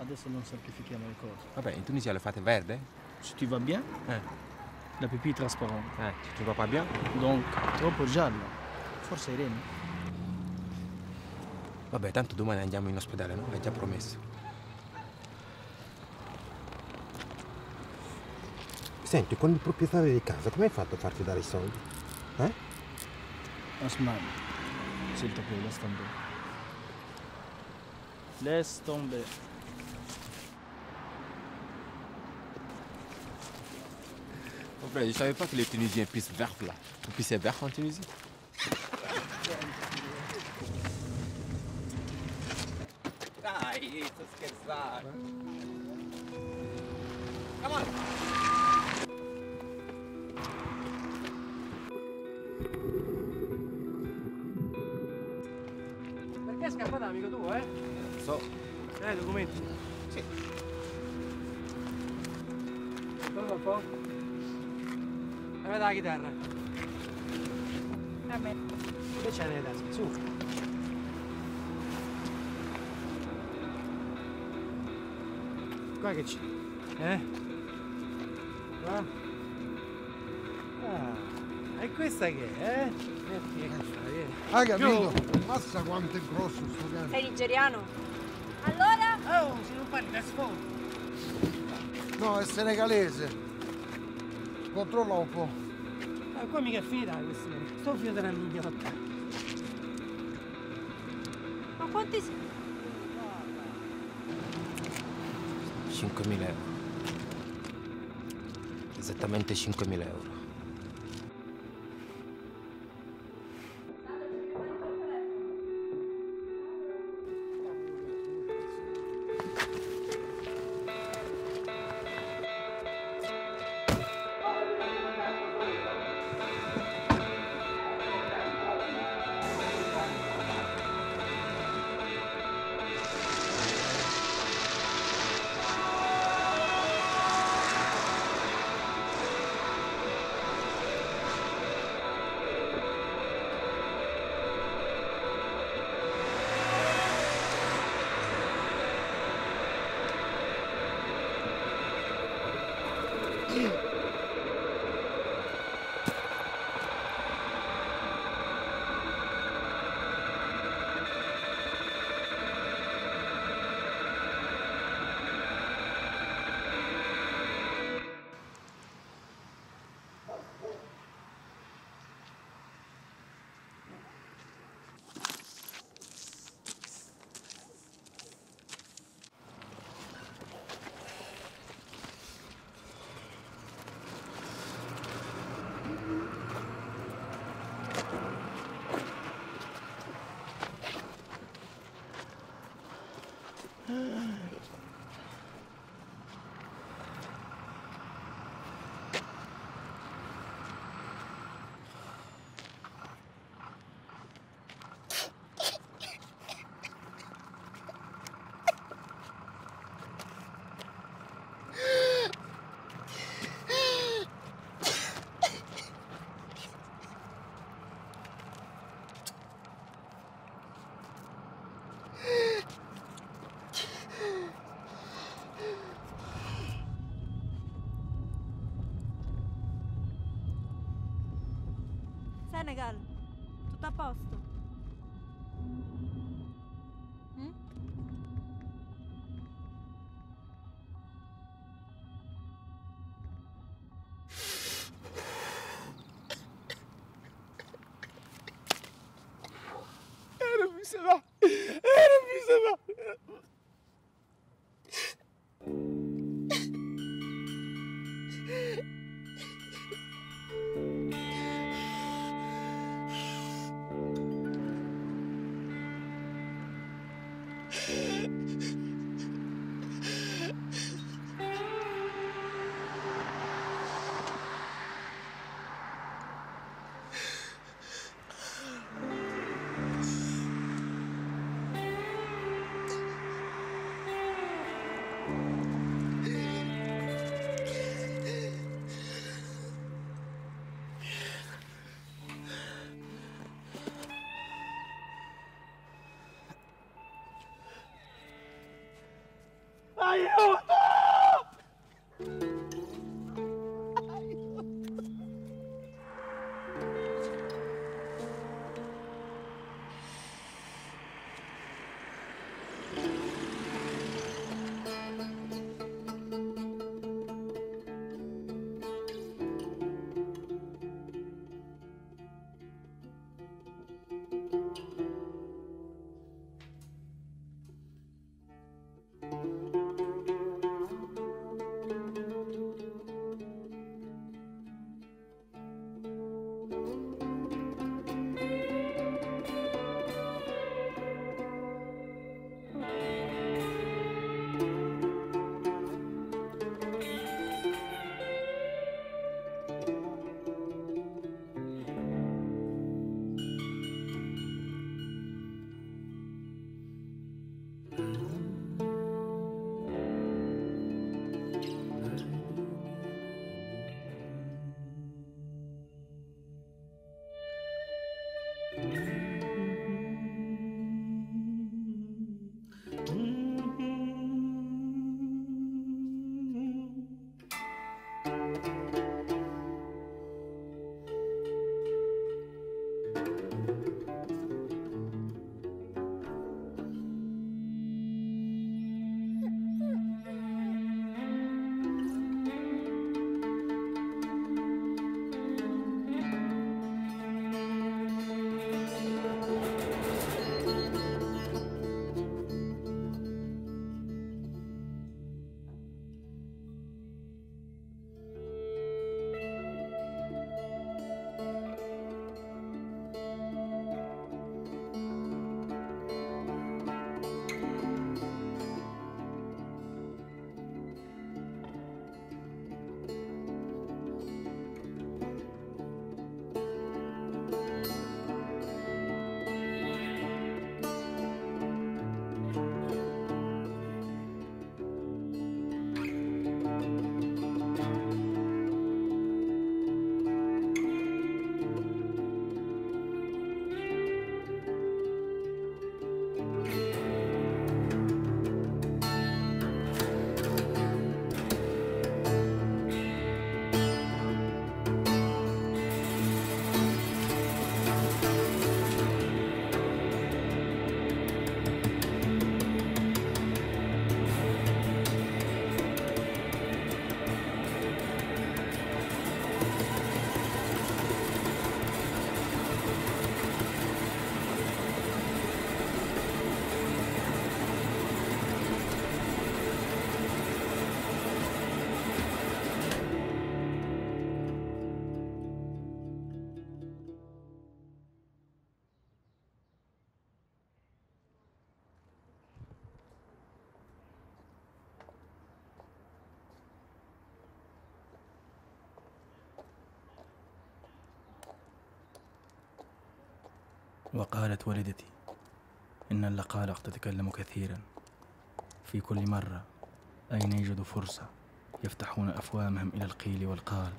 Adesso non semplifichiamo le cose. Vabbè, in Tunisia le fate verde? Se tu vas bien, Eh. la pipì è trasparente. Eh, tu vas pas bien? Donc, troppo gialla. Forse Irene. Vabbè, tanto domani andiamo in ospedale, no? L'hai già promesso. Senti, con il proprietario di casa, come hai fatto a farti dare i soldi? Eh? Osman, s'il te plaît, laisse tomber. Laisse tomber. Je savais pas que les Tunisiens puissent verre là. On puisse faire verre en Tunisie. D'ailleurs, c'est ce que. Come on! Pourquoi est-ce que tu es un ami hein? Je ne sais pas? as des documents? Si. C'est ça, Faux? Avete la chitarra? Vabbè. Che c'è nelle tasche? Su. Qua che c'è? Eh? Qua? Ah, e questa che è, eh? Eh? Hai capito? Massa quanto è grosso sto cane. Sei nigeriano? Allora? Oh, se non parli da sfondo. No, è senegalese. Controlla un po'. Ma qua mica è finita la questione. Sto figlio della mignotta. Ma quanti si... 5.000 euro. Esattamente 5.000 euro. Senegal, Aiuto! وقالت والدتي إن اللقالق تتكلم كثيرا. في كل مرة أين يجدوا فرصة يفتحون أفوامهم إلى القيل والقال؟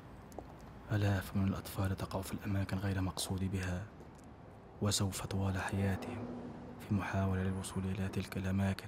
آلاف من الأطفال تقع في الأماكن غير مقصود بها؟ وسوف طوال حياتهم في محاولة للوصول إلى تلك الأماكن.